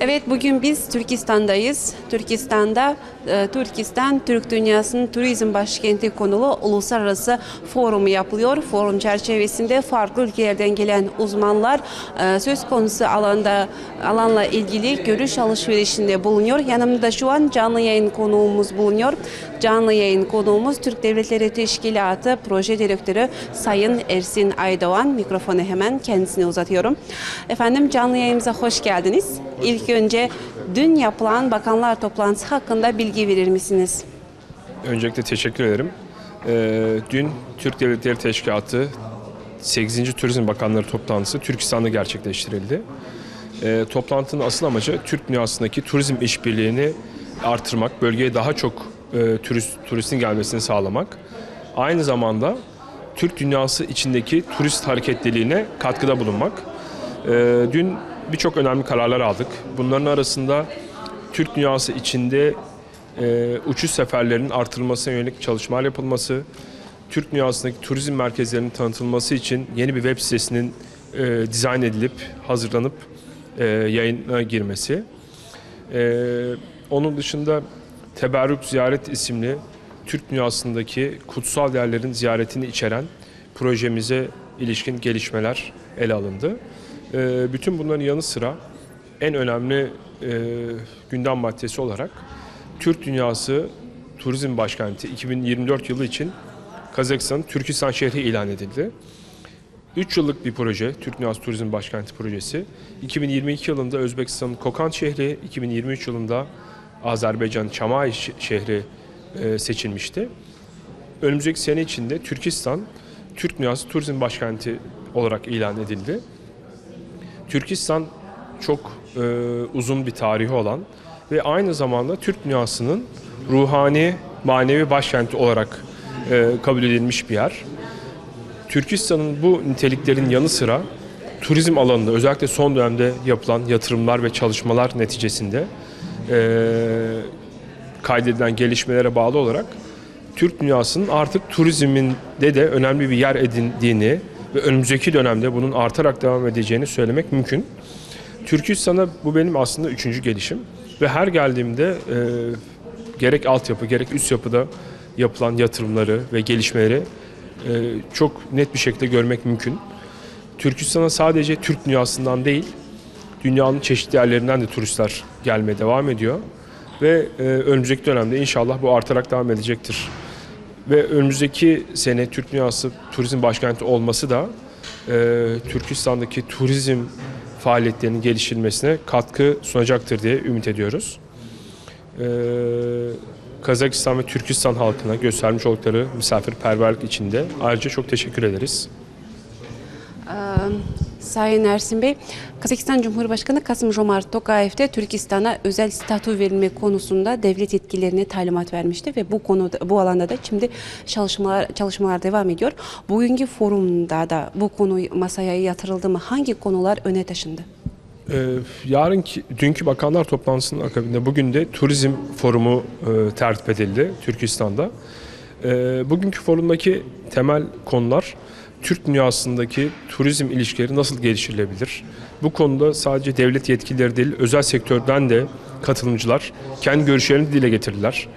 Evet bugün biz Türkistan'dayız. Türkistan'da e, Türkistan Türk Dünyası'nın turizm başkenti konulu uluslararası forumu yapılıyor. Forum çerçevesinde farklı ülkelerden gelen uzmanlar e, söz konusu alanda alanla ilgili görüş alışverişinde bulunuyor. Yanımda şu an canlı yayın konuğumuz bulunuyor. Canlı yayın konuğumuz Türk Devletleri Teşkilatı Proje Direktörü Sayın Ersin Aydoğan. Mikrofonu hemen kendisine uzatıyorum. Efendim canlı yayınımıza hoş geldiniz. İlk önce dün yapılan bakanlar toplantısı hakkında bilgi verir misiniz? Öncelikle teşekkür ederim. Ee, dün Türk Devletleri Teşkilatı 8. Turizm Bakanları toplantısı Türkistan'da gerçekleştirildi. Ee, toplantının asıl amacı Türk dünyasındaki turizm işbirliğini artırmak, bölgeye daha çok e, turist, turistin gelmesini sağlamak. Aynı zamanda Türk dünyası içindeki turist hareketliliğine katkıda bulunmak. Ee, dün birçok önemli kararlar aldık. Bunların arasında Türk dünyası içinde e, uçuş seferlerinin artırılmasına yönelik çalışmalar yapılması, Türk dünyasındaki turizm merkezlerinin tanıtılması için yeni bir web sitesinin e, dizayn edilip, hazırlanıp e, yayına girmesi. E, onun dışında Teberrük Ziyaret isimli Türk dünyasındaki kutsal yerlerin ziyaretini içeren projemize ilişkin gelişmeler ele alındı. E, bütün bunların yanı sıra en önemli e, gündem maddesi olarak Türk Dünyası Turizm Başkenti 2024 yılı için Kazakistan'ın Türkistan şehri ilan edildi. 3 yıllık bir proje, Türk Dünyası Turizm Başkenti projesi. 2022 yılında Özbekistan'ın Kokan şehri, 2023 yılında Azerbaycan Çamay şehri e, seçilmişti. Önümüzdeki sene içinde Türkistan Türk Dünyası Turizm Başkenti olarak ilan edildi. Türkistan çok e, uzun bir tarihi olan ve aynı zamanda Türk dünyasının ruhani, manevi başkenti olarak e, kabul edilmiş bir yer. Türkistan'ın bu niteliklerin yanı sıra turizm alanında özellikle son dönemde yapılan yatırımlar ve çalışmalar neticesinde e, kaydedilen gelişmelere bağlı olarak Türk dünyasının artık turizminde de önemli bir yer edindiğini ve önümüzdeki dönemde bunun artarak devam edeceğini söylemek mümkün. Türkistan'a bu benim aslında üçüncü gelişim ve her geldiğimde e, gerek altyapı gerek üst yapıda yapılan yatırımları ve gelişmeleri e, çok net bir şekilde görmek mümkün. Türkistan'a sadece Türk dünyasından değil, dünyanın çeşitli yerlerinden de turistler gelmeye devam ediyor ve e, önümüzdeki dönemde inşallah bu artarak devam edecektir. Ve önümüzdeki sene Türk Dünyası Turizm Başkenti olması da e, Türkistan'daki turizm faaliyetlerinin geliştirilmesine katkı sunacaktır diye ümit ediyoruz. Ee, Kazakistan ve Türkistan halkına göstermiş oldukları misafirperverlik için de ayrıca çok teşekkür ederiz. Ee, Sayın Ersin Bey, Kazakistan Cumhurbaşkanı Kasım Jomart Tokayev Türkistan'a özel statü verilme konusunda devlet etkilerine talimat vermişti ve bu konuda bu alanda da şimdi çalışmalar çalışmalar devam ediyor. Bugünkü forumda da bu konu masaya yatırıldı mı? Hangi konular öne taşındı? Ee, yarınki, dünkü bakanlar toplantısının akabinde bugün de turizm forumu e, tertip edildi Türkistan'da. E, bugünkü forumdaki temel konular Türk dünyasındaki turizm ilişkileri nasıl geliştirilebilir? Bu konuda sadece devlet yetkilileri değil, özel sektörden de katılımcılar kendi görüşlerini dile getirdiler.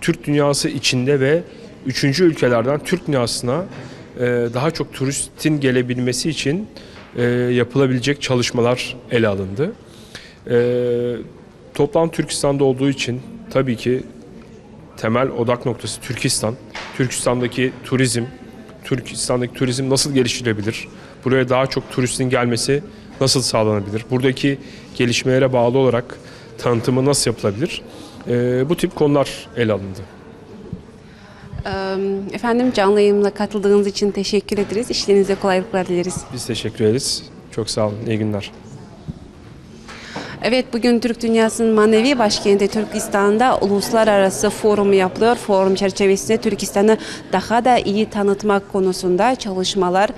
Türk dünyası içinde ve üçüncü ülkelerden Türk dünyasına e, daha çok turistin gelebilmesi için e, yapılabilecek çalışmalar ele alındı. E, toplam Türkistan'da olduğu için tabii ki temel odak noktası Türkistan. Türkistan'daki turizm, Türkistan'daki turizm nasıl geliştirilebilir? Buraya daha çok turistin gelmesi nasıl sağlanabilir? Buradaki gelişmelere bağlı olarak tanıtımı nasıl yapılabilir? Ee, bu tip konular ele alındı. Ee, Efendim canlı yayınla katıldığınız için teşekkür ederiz. İşlerinize kolaylıklar dileriz. Biz teşekkür ederiz. Çok sağ olun. İyi günler. Evet bugün Türk Dünyası'nın manevi başkenti Türkistan'da uluslararası forum yapılıyor. Forum çerçevesinde Türkistan'ı daha da iyi tanıtmak konusunda çalışmalar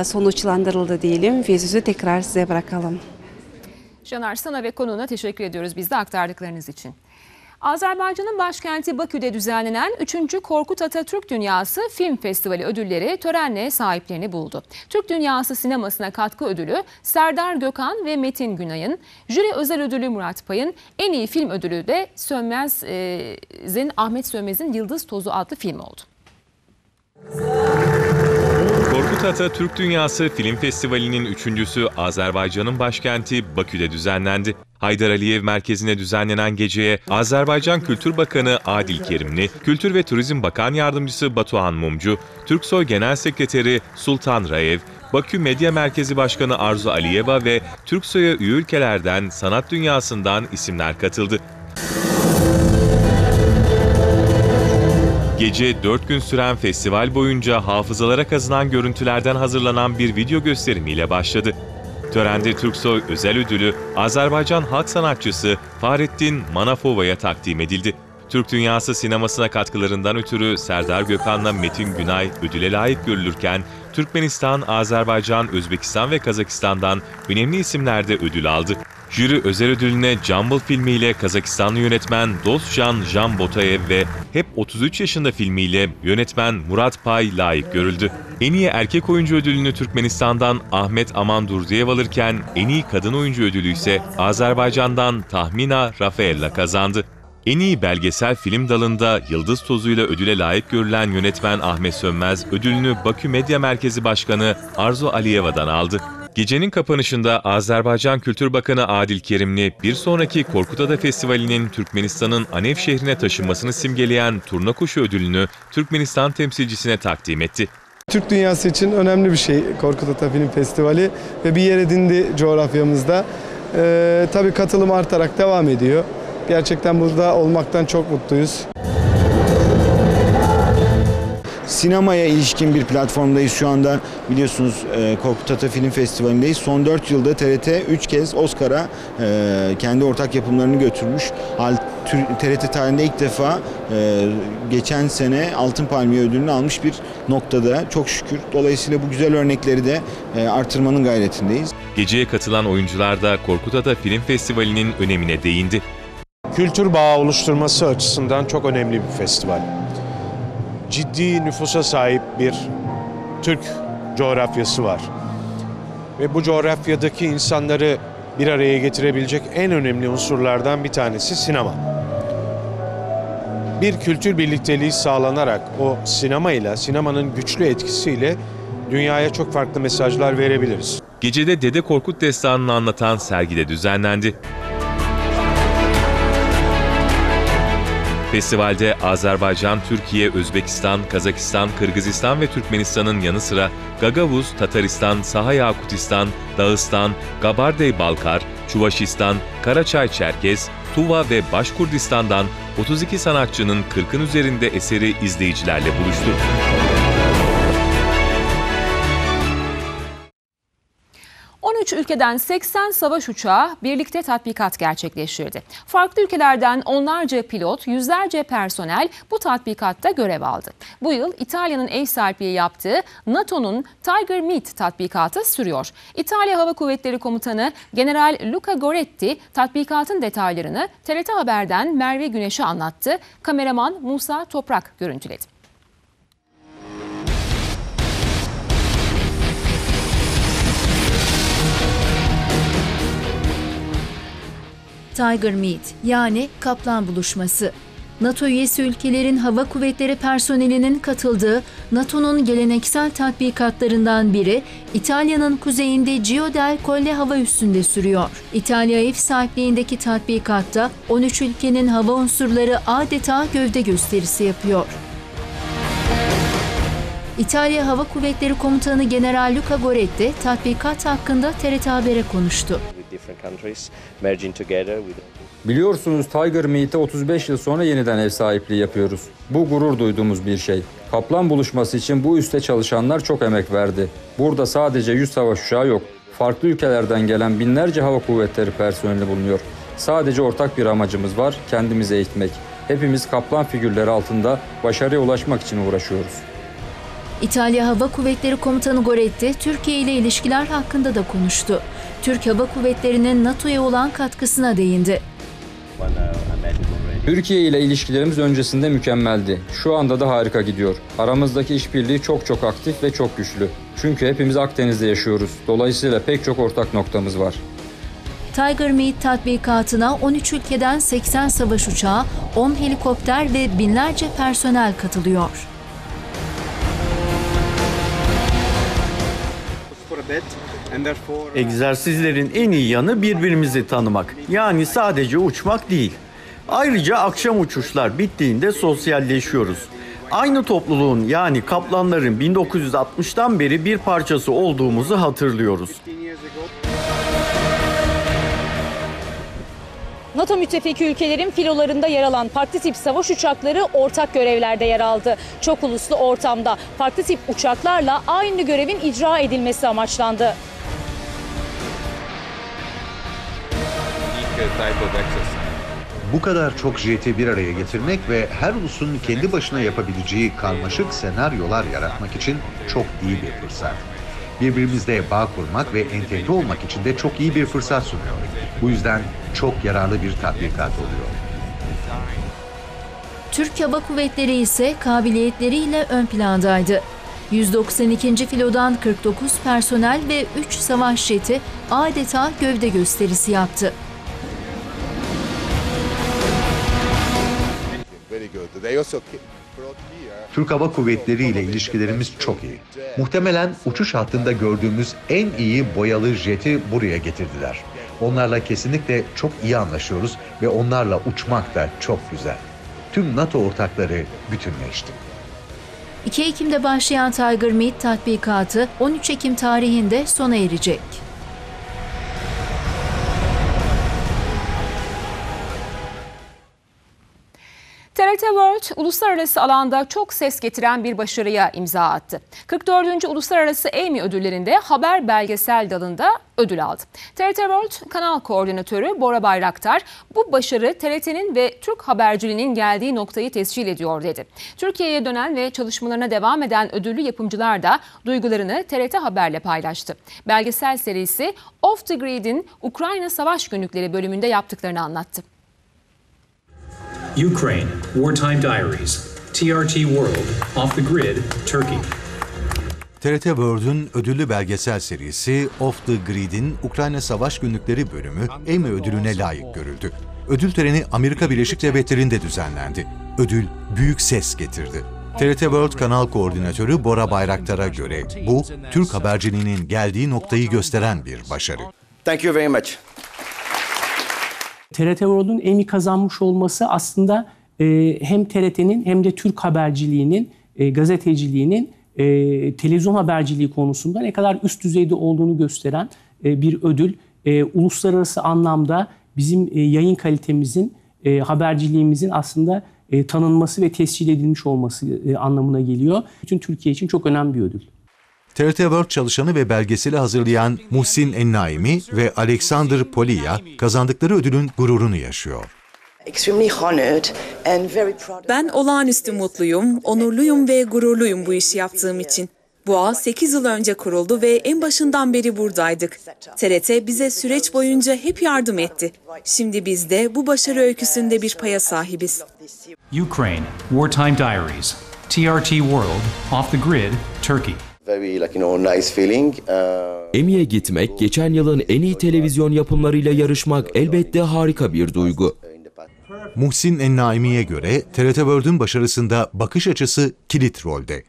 e, sonuçlandırıldı diyelim ve sözü tekrar size bırakalım. Caner sana ve konuğuna teşekkür ediyoruz biz de aktardıklarınız için. Azerbaycan'ın başkenti Bakü'de düzenlenen 3. Korkut Atatürk Dünyası Film Festivali ödülleri törenle sahiplerini buldu. Türk Dünyası sinemasına katkı ödülü Serdar Gökhan ve Metin Günay'ın, jüri özel ödülü Murat Pay'ın, en iyi film ödülü de Sönmez'in Ahmet Sönmez'in Yıldız Tozu adlı film oldu. Korkut Ata Türk Dünyası Film Festivali'nin üçüncüsü Azerbaycan'ın başkenti Bakü'de düzenlendi. Haydar Aliyev merkezine düzenlenen geceye Azerbaycan Kültür Bakanı Adil Kerimli, Kültür ve Turizm Bakan Yardımcısı Batuhan Mumcu, Türksoy Genel Sekreteri Sultan Rayev, Bakü Medya Merkezi Başkanı Arzu Aliyeva ve Türksoy'a üye ülkelerden sanat dünyasından isimler katıldı. Gece 4 gün süren festival boyunca hafızalara kazınan görüntülerden hazırlanan bir video gösterimiyle başladı. Törende Türksoy özel ödülü Azerbaycan halk sanatçısı Fahrettin Manafova'ya takdim edildi. Türk dünyası sinemasına katkılarından ötürü Serdar Gökhan'la Metin Günay ödüle layık görülürken Türkmenistan, Azerbaycan, Özbekistan ve Kazakistan'dan önemli isimler de ödül aldı. Jüri özel ödülüne Jumble filmiyle Kazakistanlı yönetmen Dostcan Jan Botayev ve Hep 33 yaşında filmiyle yönetmen Murat Pay layık görüldü. En iyi erkek oyuncu ödülünü Türkmenistan'dan Ahmet Aman Durdiyev alırken en iyi kadın oyuncu ödülü ise Azerbaycan'dan Tahmina Rafaella kazandı. En iyi belgesel film dalında Yıldız Tozu'yla ödüle layık görülen yönetmen Ahmet Sönmez ödülünü Bakü Medya Merkezi Başkanı Arzu Aliyeva'dan aldı. Gecenin kapanışında Azerbaycan Kültür Bakanı Adil Kerimli bir sonraki Korkutada Festivali'nin Türkmenistan'ın Anev şehrine taşınmasını simgeleyen Turna Kuşu ödülünü Türkmenistan temsilcisine takdim etti. Türk dünyası için önemli bir şey Korkut Ata Film Festivali ve bir yer edindi coğrafyamızda. Ee, tabii katılım artarak devam ediyor. Gerçekten burada olmaktan çok mutluyuz. Sinemaya ilişkin bir platformdayız şu anda biliyorsunuz e, Korkut Ata Film Festivali'ndeyiz. Son 4 yılda TRT 3 kez Oscar'a e, kendi ortak yapımlarını götürmüş. Al- Tür- TRT tarihinde ilk defa e, geçen sene Altın Palmiye ödülünü almış bir noktada çok şükür. Dolayısıyla bu güzel örnekleri de e, artırmanın gayretindeyiz. Geceye katılan oyuncular da Korkutada Film Festivali'nin önemine değindi. kültür bağı oluşturması açısından çok önemli bir festival. Ciddi nüfusa sahip bir Türk coğrafyası var. Ve bu coğrafyadaki insanları bir araya getirebilecek en önemli unsurlardan bir tanesi sinema. Bir kültür birlikteliği sağlanarak o sinemayla, sinemanın güçlü etkisiyle dünyaya çok farklı mesajlar verebiliriz. Gecede Dede Korkut destanını anlatan sergide düzenlendi. Festivalde Azerbaycan, Türkiye, Özbekistan, Kazakistan, Kırgızistan ve Türkmenistan'ın yanı sıra Gagavuz, Tataristan, Saha Yakutistan, Dağıstan, Gabardey-Balkar, Çuvaşistan, Karaçay Çerkez, Tuva ve Başkurdistan'dan 32 sanatçının 40'ın üzerinde eseri izleyicilerle buluştu. ...13 ülkeden 80 savaş uçağı birlikte tatbikat gerçekleştirdi. Farklı ülkelerden onlarca pilot, yüzlerce personel bu tatbikatta görev aldı. Bu yıl İtalya'nın ev sahipliği yaptığı NATO'nun Tiger Meet tatbikatı sürüyor. İtalya Hava Kuvvetleri Komutanı General Luca Goretti tatbikatın detaylarını TRT Haber'den Merve Güneş'e anlattı. Kameraman Musa Toprak görüntüledi. Tiger Meet yani kaplan buluşması. NATO üyesi ülkelerin hava kuvvetleri personelinin katıldığı NATO'nun geleneksel tatbikatlarından biri İtalya'nın kuzeyinde Gio del Colle hava üssünde sürüyor. İtalya ev sahipliğindeki tatbikatta 13 ülkenin hava unsurları adeta gövde gösterisi yapıyor. İtalya Hava Kuvvetleri Komutanı General Luca Goretti tatbikat hakkında TRT Haber'e konuştu. Biliyorsunuz Tiger Meet'e 35 yıl sonra yeniden ev sahipliği yapıyoruz. Bu gurur duyduğumuz bir şey. Kaplan buluşması için bu üste çalışanlar çok emek verdi. Burada sadece 100 savaş uçağı yok. Farklı ülkelerden gelen binlerce hava kuvvetleri personeli bulunuyor. Sadece ortak bir amacımız var, kendimizi eğitmek. Hepimiz kaplan figürleri altında başarıya ulaşmak için uğraşıyoruz. İtalya Hava Kuvvetleri Komutanı Goretti, Türkiye ile ilişkiler hakkında da konuştu. Türk Hava Kuvvetleri'nin NATO'ya olan katkısına değindi. Türkiye ile ilişkilerimiz öncesinde mükemmeldi. Şu anda da harika gidiyor. Aramızdaki işbirliği çok çok aktif ve çok güçlü. Çünkü hepimiz Akdeniz'de yaşıyoruz. Dolayısıyla pek çok ortak noktamız var. Tiger Meet tatbikatına 13 ülkeden 80 savaş uçağı, 10 helikopter ve binlerce personel katılıyor. Egzersizlerin en iyi yanı birbirimizi tanımak. Yani sadece uçmak değil. Ayrıca akşam uçuşlar bittiğinde sosyalleşiyoruz. Aynı topluluğun yani kaplanların 1960'tan beri bir parçası olduğumuzu hatırlıyoruz. NATO müttefiki ülkelerin filolarında yer alan farklı tip savaş uçakları ortak görevlerde yer aldı. Çok uluslu ortamda farklı tip uçaklarla aynı görevin icra edilmesi amaçlandı. Bu kadar çok jeti bir araya getirmek ve her ulusun kendi başına yapabileceği karmaşık senaryolar yaratmak için çok iyi bir fırsat. Birbirimizle bağ kurmak ve entegre olmak için de çok iyi bir fırsat sunuyor. Bu yüzden çok yararlı bir tatbikat oluyor. Türk Hava Kuvvetleri ise kabiliyetleriyle ön plandaydı. 192. filodan 49 personel ve 3 savaş jeti adeta gövde gösterisi yaptı. Türk Hava Kuvvetleri ile ilişkilerimiz çok iyi. Muhtemelen uçuş hattında gördüğümüz en iyi boyalı jeti buraya getirdiler. Onlarla kesinlikle çok iyi anlaşıyoruz ve onlarla uçmak da çok güzel. Tüm NATO ortakları bütünleşti. 2 Ekim'de başlayan Tiger Meet tatbikatı 13 Ekim tarihinde sona erecek. TRT World uluslararası alanda çok ses getiren bir başarıya imza attı. 44. Uluslararası Emmy ödüllerinde haber belgesel dalında ödül aldı. TRT World kanal koordinatörü Bora Bayraktar bu başarı TRT'nin ve Türk haberciliğinin geldiği noktayı tescil ediyor dedi. Türkiye'ye dönen ve çalışmalarına devam eden ödüllü yapımcılar da duygularını TRT Haber'le paylaştı. Belgesel serisi Off the Grid'in Ukrayna Savaş Günlükleri bölümünde yaptıklarını anlattı. Ukraine, Wartime Diaries, TRT World, Off the Grid, Turkey. TRT World'un ödüllü belgesel serisi Off the Grid'in Ukrayna Savaş Günlükleri bölümü Emmy ödülüne layık görüldü. Ödül töreni Amerika Birleşik Devletleri'nde düzenlendi. Ödül büyük ses getirdi. TRT World Kanal Koordinatörü Bora Bayraktar'a göre bu, Türk haberciliğinin geldiği noktayı gösteren bir başarı. Thank you very much. TRT World'un Emmy kazanmış olması aslında e, hem TRT'nin hem de Türk haberciliğinin, e, gazeteciliğinin e, televizyon haberciliği konusunda ne kadar üst düzeyde olduğunu gösteren e, bir ödül. E, uluslararası anlamda bizim e, yayın kalitemizin, e, haberciliğimizin aslında e, tanınması ve tescil edilmiş olması e, anlamına geliyor. Bütün Türkiye için çok önemli bir ödül. TRT World çalışanı ve belgeseli hazırlayan Muhsin Ennaimi ve Alexander Poliya kazandıkları ödülün gururunu yaşıyor. Ben olağanüstü mutluyum, onurluyum ve gururluyum bu işi yaptığım için. Bu ağ 8 yıl önce kuruldu ve en başından beri buradaydık. TRT bize süreç boyunca hep yardım etti. Şimdi biz de bu başarı öyküsünde bir paya sahibiz. Ukraine, Wartime Diaries, TRT World, Off the Grid, Turkey. Very like you know nice feeling. Uh, Emmy'ye gitmek, geçen yılın en iyi televizyon yapımlarıyla yarışmak elbette harika bir duygu. Muhsin Ennaimi'ye göre TRT World'ün başarısında bakış açısı kilit rolde.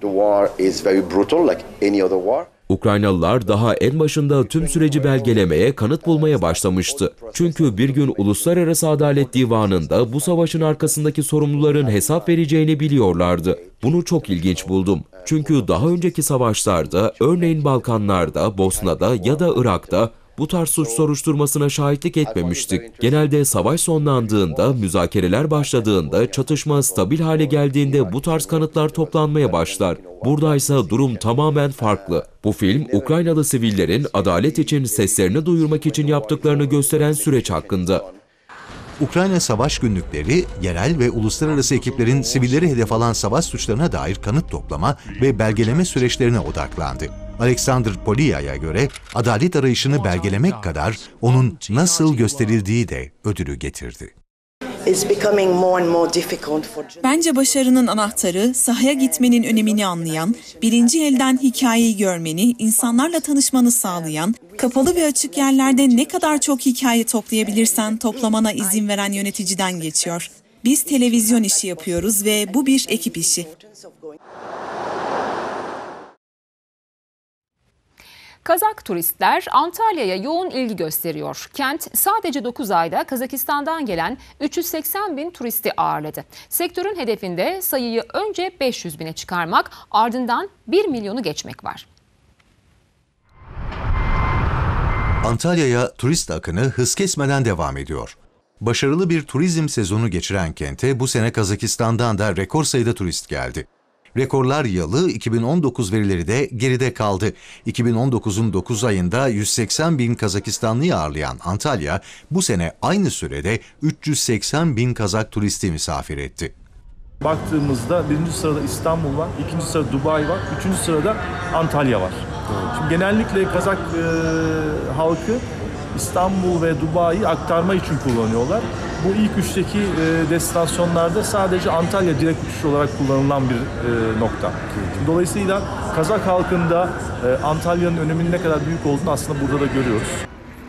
the war is very brutal, like any other war. Ukraynalılar daha en başında tüm süreci belgelemeye, kanıt bulmaya başlamıştı. Çünkü bir gün Uluslararası Adalet Divanı'nda bu savaşın arkasındaki sorumluların hesap vereceğini biliyorlardı. Bunu çok ilginç buldum. Çünkü daha önceki savaşlarda, örneğin Balkanlarda, Bosna'da ya da Irak'ta bu tarz suç soruşturmasına şahitlik etmemiştik. Genelde savaş sonlandığında, müzakereler başladığında, çatışma stabil hale geldiğinde bu tarz kanıtlar toplanmaya başlar. Buradaysa durum tamamen farklı. Bu film, Ukraynalı sivillerin adalet için seslerini duyurmak için yaptıklarını gösteren süreç hakkında. Ukrayna savaş günlükleri, yerel ve uluslararası ekiplerin sivilleri hedef alan savaş suçlarına dair kanıt toplama ve belgeleme süreçlerine odaklandı. Alexander Poliya'ya göre adalet arayışını belgelemek kadar onun nasıl gösterildiği de ödülü getirdi. Bence başarının anahtarı sahaya gitmenin önemini anlayan, birinci elden hikayeyi görmeni, insanlarla tanışmanı sağlayan, kapalı ve açık yerlerde ne kadar çok hikaye toplayabilirsen toplamana izin veren yöneticiden geçiyor. Biz televizyon işi yapıyoruz ve bu bir ekip işi. Kazak turistler Antalya'ya yoğun ilgi gösteriyor. Kent sadece 9 ayda Kazakistan'dan gelen 380 bin turisti ağırladı. Sektörün hedefinde sayıyı önce 500 bine çıkarmak ardından 1 milyonu geçmek var. Antalya'ya turist akını hız kesmeden devam ediyor. Başarılı bir turizm sezonu geçiren kente bu sene Kazakistan'dan da rekor sayıda turist geldi. Rekorlar yılı 2019 verileri de geride kaldı. 2019'un 9 ayında 180 bin Kazakistanlıyı ağırlayan Antalya bu sene aynı sürede 380 bin Kazak turisti misafir etti. Baktığımızda birinci sırada İstanbul var, ikinci sırada Dubai var, üçüncü sırada Antalya var. Şimdi genellikle Kazak e, halkı İstanbul ve Dubai'yi aktarma için kullanıyorlar. Bu ilk üçteki e, destinasyonlarda sadece Antalya direkt uçuş olarak kullanılan bir e, nokta. Dolayısıyla Kazak halkında e, Antalya'nın öneminin ne kadar büyük olduğunu aslında burada da görüyoruz.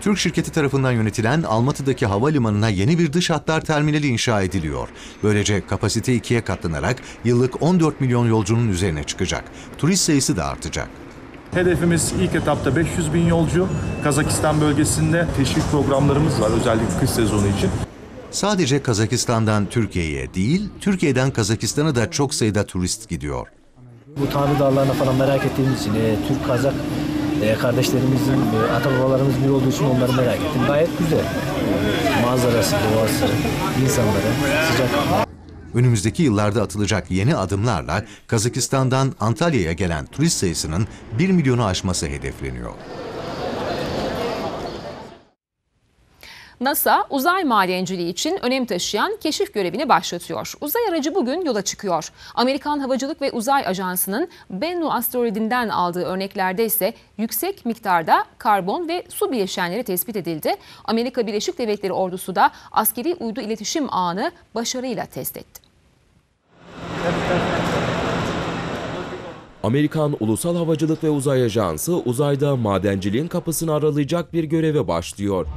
Türk şirketi tarafından yönetilen Almatı'daki havalimanına yeni bir dış hatlar terminali inşa ediliyor. Böylece kapasite ikiye katlanarak yıllık 14 milyon yolcunun üzerine çıkacak. Turist sayısı da artacak. Hedefimiz ilk etapta 500 bin yolcu. Kazakistan bölgesinde teşvik programlarımız var özellikle kış sezonu için. Sadece Kazakistan'dan Türkiye'ye değil, Türkiye'den Kazakistan'a da çok sayıda turist gidiyor. Bu Tanrı dağlarına falan merak ettiğimiz için e, Türk Kazak e, kardeşlerimizin, e, ata babalarımız bir olduğu için onları merak ettim. Gayet güzel. Manzarası, doğası, insanları, sıcak. Önümüzdeki yıllarda atılacak yeni adımlarla Kazakistan'dan Antalya'ya gelen turist sayısının 1 milyonu aşması hedefleniyor. NASA uzay madenciliği için önem taşıyan keşif görevini başlatıyor. Uzay aracı bugün yola çıkıyor. Amerikan Havacılık ve Uzay Ajansı'nın Bennu asteroidinden aldığı örneklerde ise yüksek miktarda karbon ve su bileşenleri tespit edildi. Amerika Birleşik Devletleri ordusu da askeri uydu iletişim ağını başarıyla test etti. Amerikan Ulusal Havacılık ve Uzay Ajansı uzayda madenciliğin kapısını aralayacak bir göreve başlıyor.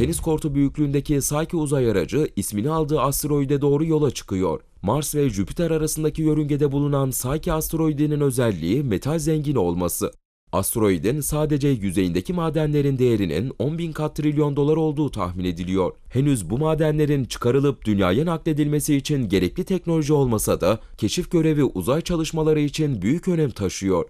Tenis kortu büyüklüğündeki Psyche uzay aracı ismini aldığı asteroide doğru yola çıkıyor. Mars ve Jüpiter arasındaki yörüngede bulunan Psyche asteroidinin özelliği metal zengini olması. Asteroidin sadece yüzeyindeki madenlerin değerinin 10 bin kat trilyon dolar olduğu tahmin ediliyor. Henüz bu madenlerin çıkarılıp dünyaya nakledilmesi için gerekli teknoloji olmasa da keşif görevi uzay çalışmaları için büyük önem taşıyor.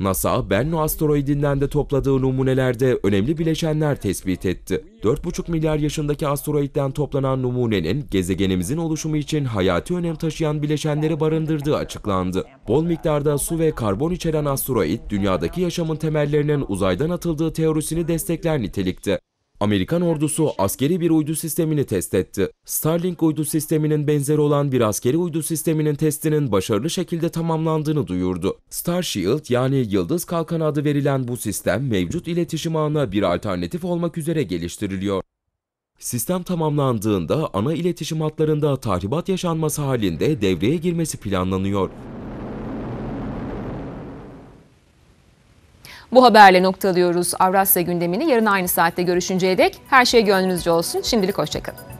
NASA, Bennu asteroidinden de topladığı numunelerde önemli bileşenler tespit etti. 4,5 milyar yaşındaki asteroitten toplanan numunenin gezegenimizin oluşumu için hayati önem taşıyan bileşenleri barındırdığı açıklandı. Bol miktarda su ve karbon içeren asteroid, dünyadaki yaşamın temellerinin uzaydan atıldığı teorisini destekler nitelikte. Amerikan ordusu askeri bir uydu sistemini test etti. Starlink uydu sisteminin benzeri olan bir askeri uydu sisteminin testinin başarılı şekilde tamamlandığını duyurdu. Starshield yani Yıldız Kalkanı adı verilen bu sistem mevcut iletişim ağına bir alternatif olmak üzere geliştiriliyor. Sistem tamamlandığında ana iletişim hatlarında tahribat yaşanması halinde devreye girmesi planlanıyor. Bu haberle noktalıyoruz Avrasya gündemini. Yarın aynı saatte görüşünceye dek her şey gönlünüzce olsun. Şimdilik hoşçakalın.